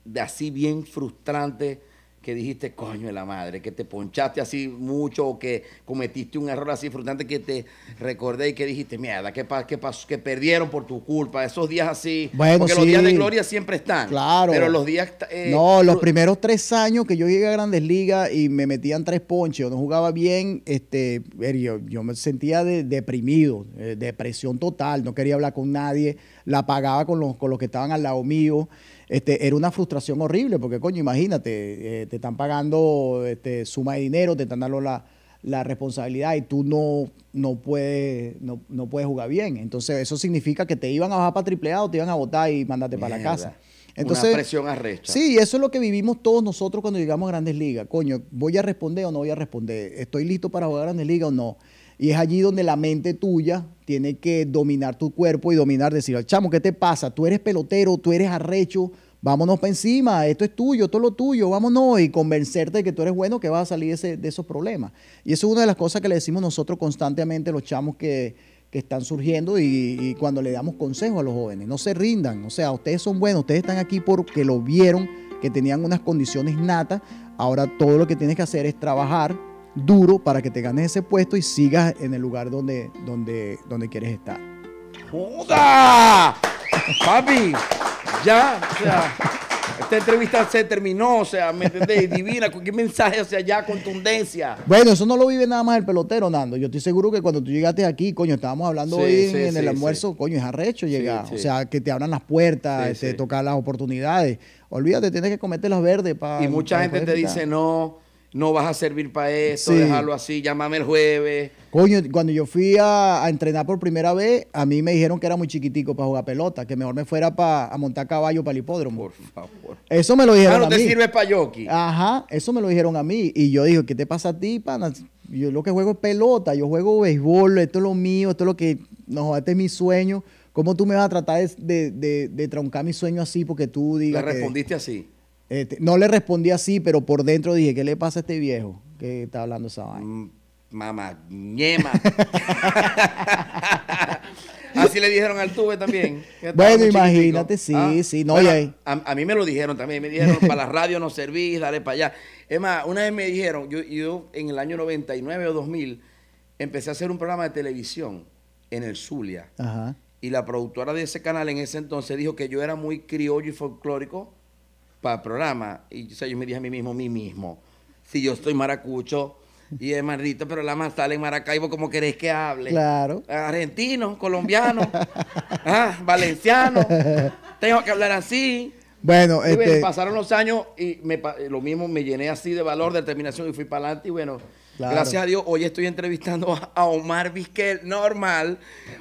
de así bien frustrante que dijiste, coño de la madre, que te ponchaste así mucho o que cometiste un error así frustrante que te recordé y que dijiste, mierda, ¿qué, pa- qué pasó? Que perdieron por tu culpa, esos días así. Bueno, porque los días de gloria siempre están. Claro. Pero los días... eh, no, los primeros tres años que yo llegué a Grandes Ligas y me metían tres ponches o no jugaba bien, este, yo, yo me sentía de- deprimido, eh, depresión total, no quería hablar con nadie, la pagaba con los, con los que estaban al lado mío. Este, era una frustración horrible porque, coño, imagínate, eh, te están pagando este, suma de dinero, te están dando la, la responsabilidad y tú no, no, puedes, no, no puedes jugar bien. Entonces, eso significa que te iban a bajar para triple A o te iban a votar y mandarte para la casa. Una presión arrecha. Sí, eso es lo que vivimos todos nosotros cuando llegamos a Grandes Ligas. Coño, ¿voy a responder o no voy a responder? ¿Estoy listo para jugar a Grandes Ligas o no? Y es allí donde la mente tuya tiene que dominar tu cuerpo y dominar, decir, chamo, ¿qué te pasa? Tú eres pelotero, tú eres arrecho, vámonos para encima, esto es tuyo, esto es lo tuyo, vámonos y convencerte de que tú eres bueno, que vas a salir de, ese- de esos problemas. Y eso es una de las cosas que le decimos nosotros constantemente a los chamos que, que están surgiendo y, y cuando le damos consejos a los jóvenes. No se rindan, o sea, ustedes son buenos, ustedes están aquí porque lo vieron, que tenían unas condiciones natas. Ahora todo lo que tienes que hacer es trabajar duro para que te ganes ese puesto y sigas en el lugar donde, donde, donde quieres estar. ¡Joda! Papi, ya, o sea, esta entrevista se terminó, o sea, ¿me entendés? Divina, ¿con qué mensaje? O sea, ya contundencia. Bueno, eso no lo vive nada más el pelotero, Nando. Yo estoy seguro que cuando tú llegaste aquí, coño, estábamos hablando Sí, hoy en, sí, el almuerzo, coño, es arrecho llegar. O sea, que te abran las puertas, este, sí. tocar las oportunidades. Olvídate, tienes que cometer las verdes para. Y mucha gente te dice, no, no vas a servir para esto, Sí. déjalo así, llámame el jueves. Coño, cuando yo fui a, a entrenar por primera vez, a mí me dijeron que era muy chiquitico para jugar pelota, que mejor me fuera pa- a montar caballo para el hipódromo. Por favor. Eso me lo dijeron Ah, no a te mí. sirve para jockey. Ajá, eso me lo dijeron a mí. Y yo dije, ¿qué te pasa a ti, pana? Yo lo que juego es pelota, yo juego béisbol, esto es lo mío, esto es lo que, no, este es mi sueño. ¿Cómo tú me vas a tratar de, de, de- de truncar mi sueño así porque tú Le digas que- respondiste así. Este, no le respondí así, pero por dentro dije, ¿qué le pasa a este viejo que está hablando esa vaina? Mm, Mamá, ñema. Así le dijeron al tuve también. Bueno, imagínate, chiquitico. sí, sí, no, Bueno, y ahí- a, a mí me lo dijeron también. Me dijeron, para la radio no servís, dale para allá. Es más, una vez me dijeron, yo, yo en el año 99 o 2000, empecé a hacer un programa de televisión en el Zulia. Ajá. Y la productora de ese canal en ese entonces dijo que yo era muy criollo y folclórico para el programa. Y o sea, yo me dije a mí mismo, mí mismo, si yo estoy maracucho y es maldito, pero la más sale en Maracaibo, como querés que hable? Claro. Argentino, colombiano, ah, valenciano, tengo que hablar así. Bueno, Y bueno, este, pasaron los años y me, pa- lo mismo me llené así de valor, de determinación y fui para adelante. Y bueno, Claro. gracias a Dios, hoy estoy entrevistando a, a Omar Vizquel, normal,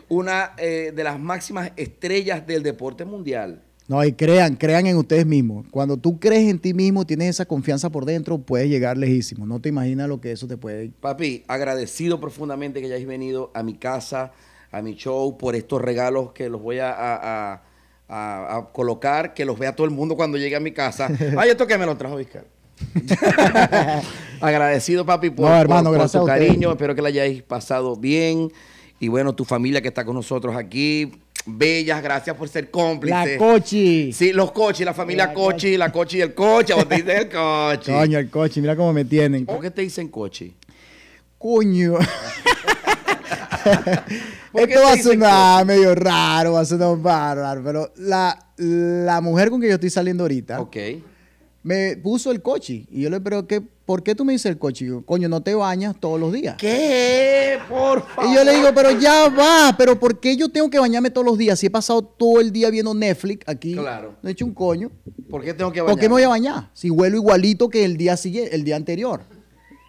una eh, de las máximas estrellas del deporte mundial. No, y crean, crean en ustedes mismos. Cuando tú crees en ti mismo, tienes esa confianza por dentro, puedes llegar lejísimo. No te imaginas lo que eso te puede Papi, agradecido profundamente que hayáis venido a mi casa, a mi show, por estos regalos que los voy a, a- a- a- a colocar, que los vea todo el mundo cuando llegue a mi casa. Ay, esto que me lo trajo Vizcar. agradecido, papi, por, No, hermano, por- tu cariño. Espero que la hayáis pasado bien. Y bueno, tu familia que está con nosotros aquí. Bellas, gracias por ser La cómplices. cochi. Sí, los coches, la familia La Cochi, la Cochi y el coche, o te dicen el coche. Coño, el coche, mira cómo me tienen. ¿Por qué te dicen coche? Coño. ¿Por qué Esto va a sonar medio raro, va a sonar bárbaro, pero la, la mujer con que yo estoy saliendo ahorita Ok. me puso el coche. Y yo le pero ¿qué, ¿por qué tú me dices el coche? Y yo, coño, no te bañas todos los días. ¿Qué? Por favor. Y yo le digo, pero ya va, pero ¿por qué yo tengo que bañarme todos los días? Si he pasado todo el día viendo Netflix aquí, Claro. no he hecho un coño. ¿Por qué tengo que ¿Por bañar? qué me voy a bañar? Si huelo igualito que el día siguiente, el día anterior.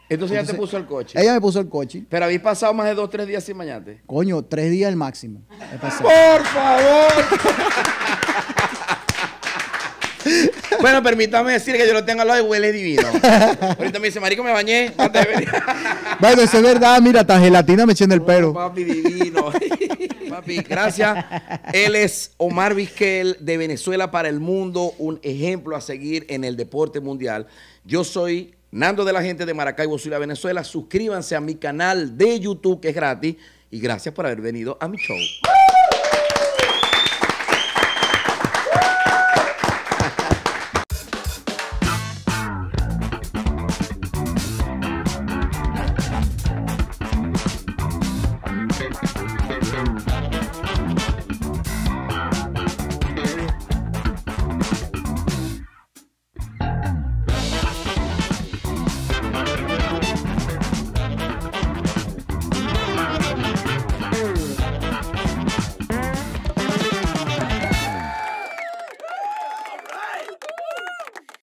Entonces ya te puso el coche. Ella me puso el coche. Pero habéis pasado más de dos, tres días sin bañarte. Coño, tres días el máximo. he pasado. Por favor. Bueno, permítame decir que yo lo tengo al lado y huele divino. Ahorita me dice, marico, me bañé antes de venir. Bueno, eso es verdad, mira, hasta gelatina me eché en el pelo. Papi divino. Papi, gracias. Él es Omar Vizquel de Venezuela para el mundo, un ejemplo a seguir en el deporte mundial. Yo soy Nando de la gente de Maracaibo, Zulia, Venezuela. Suscríbanse a mi canal de YouTube que es gratis y gracias por haber venido a mi show.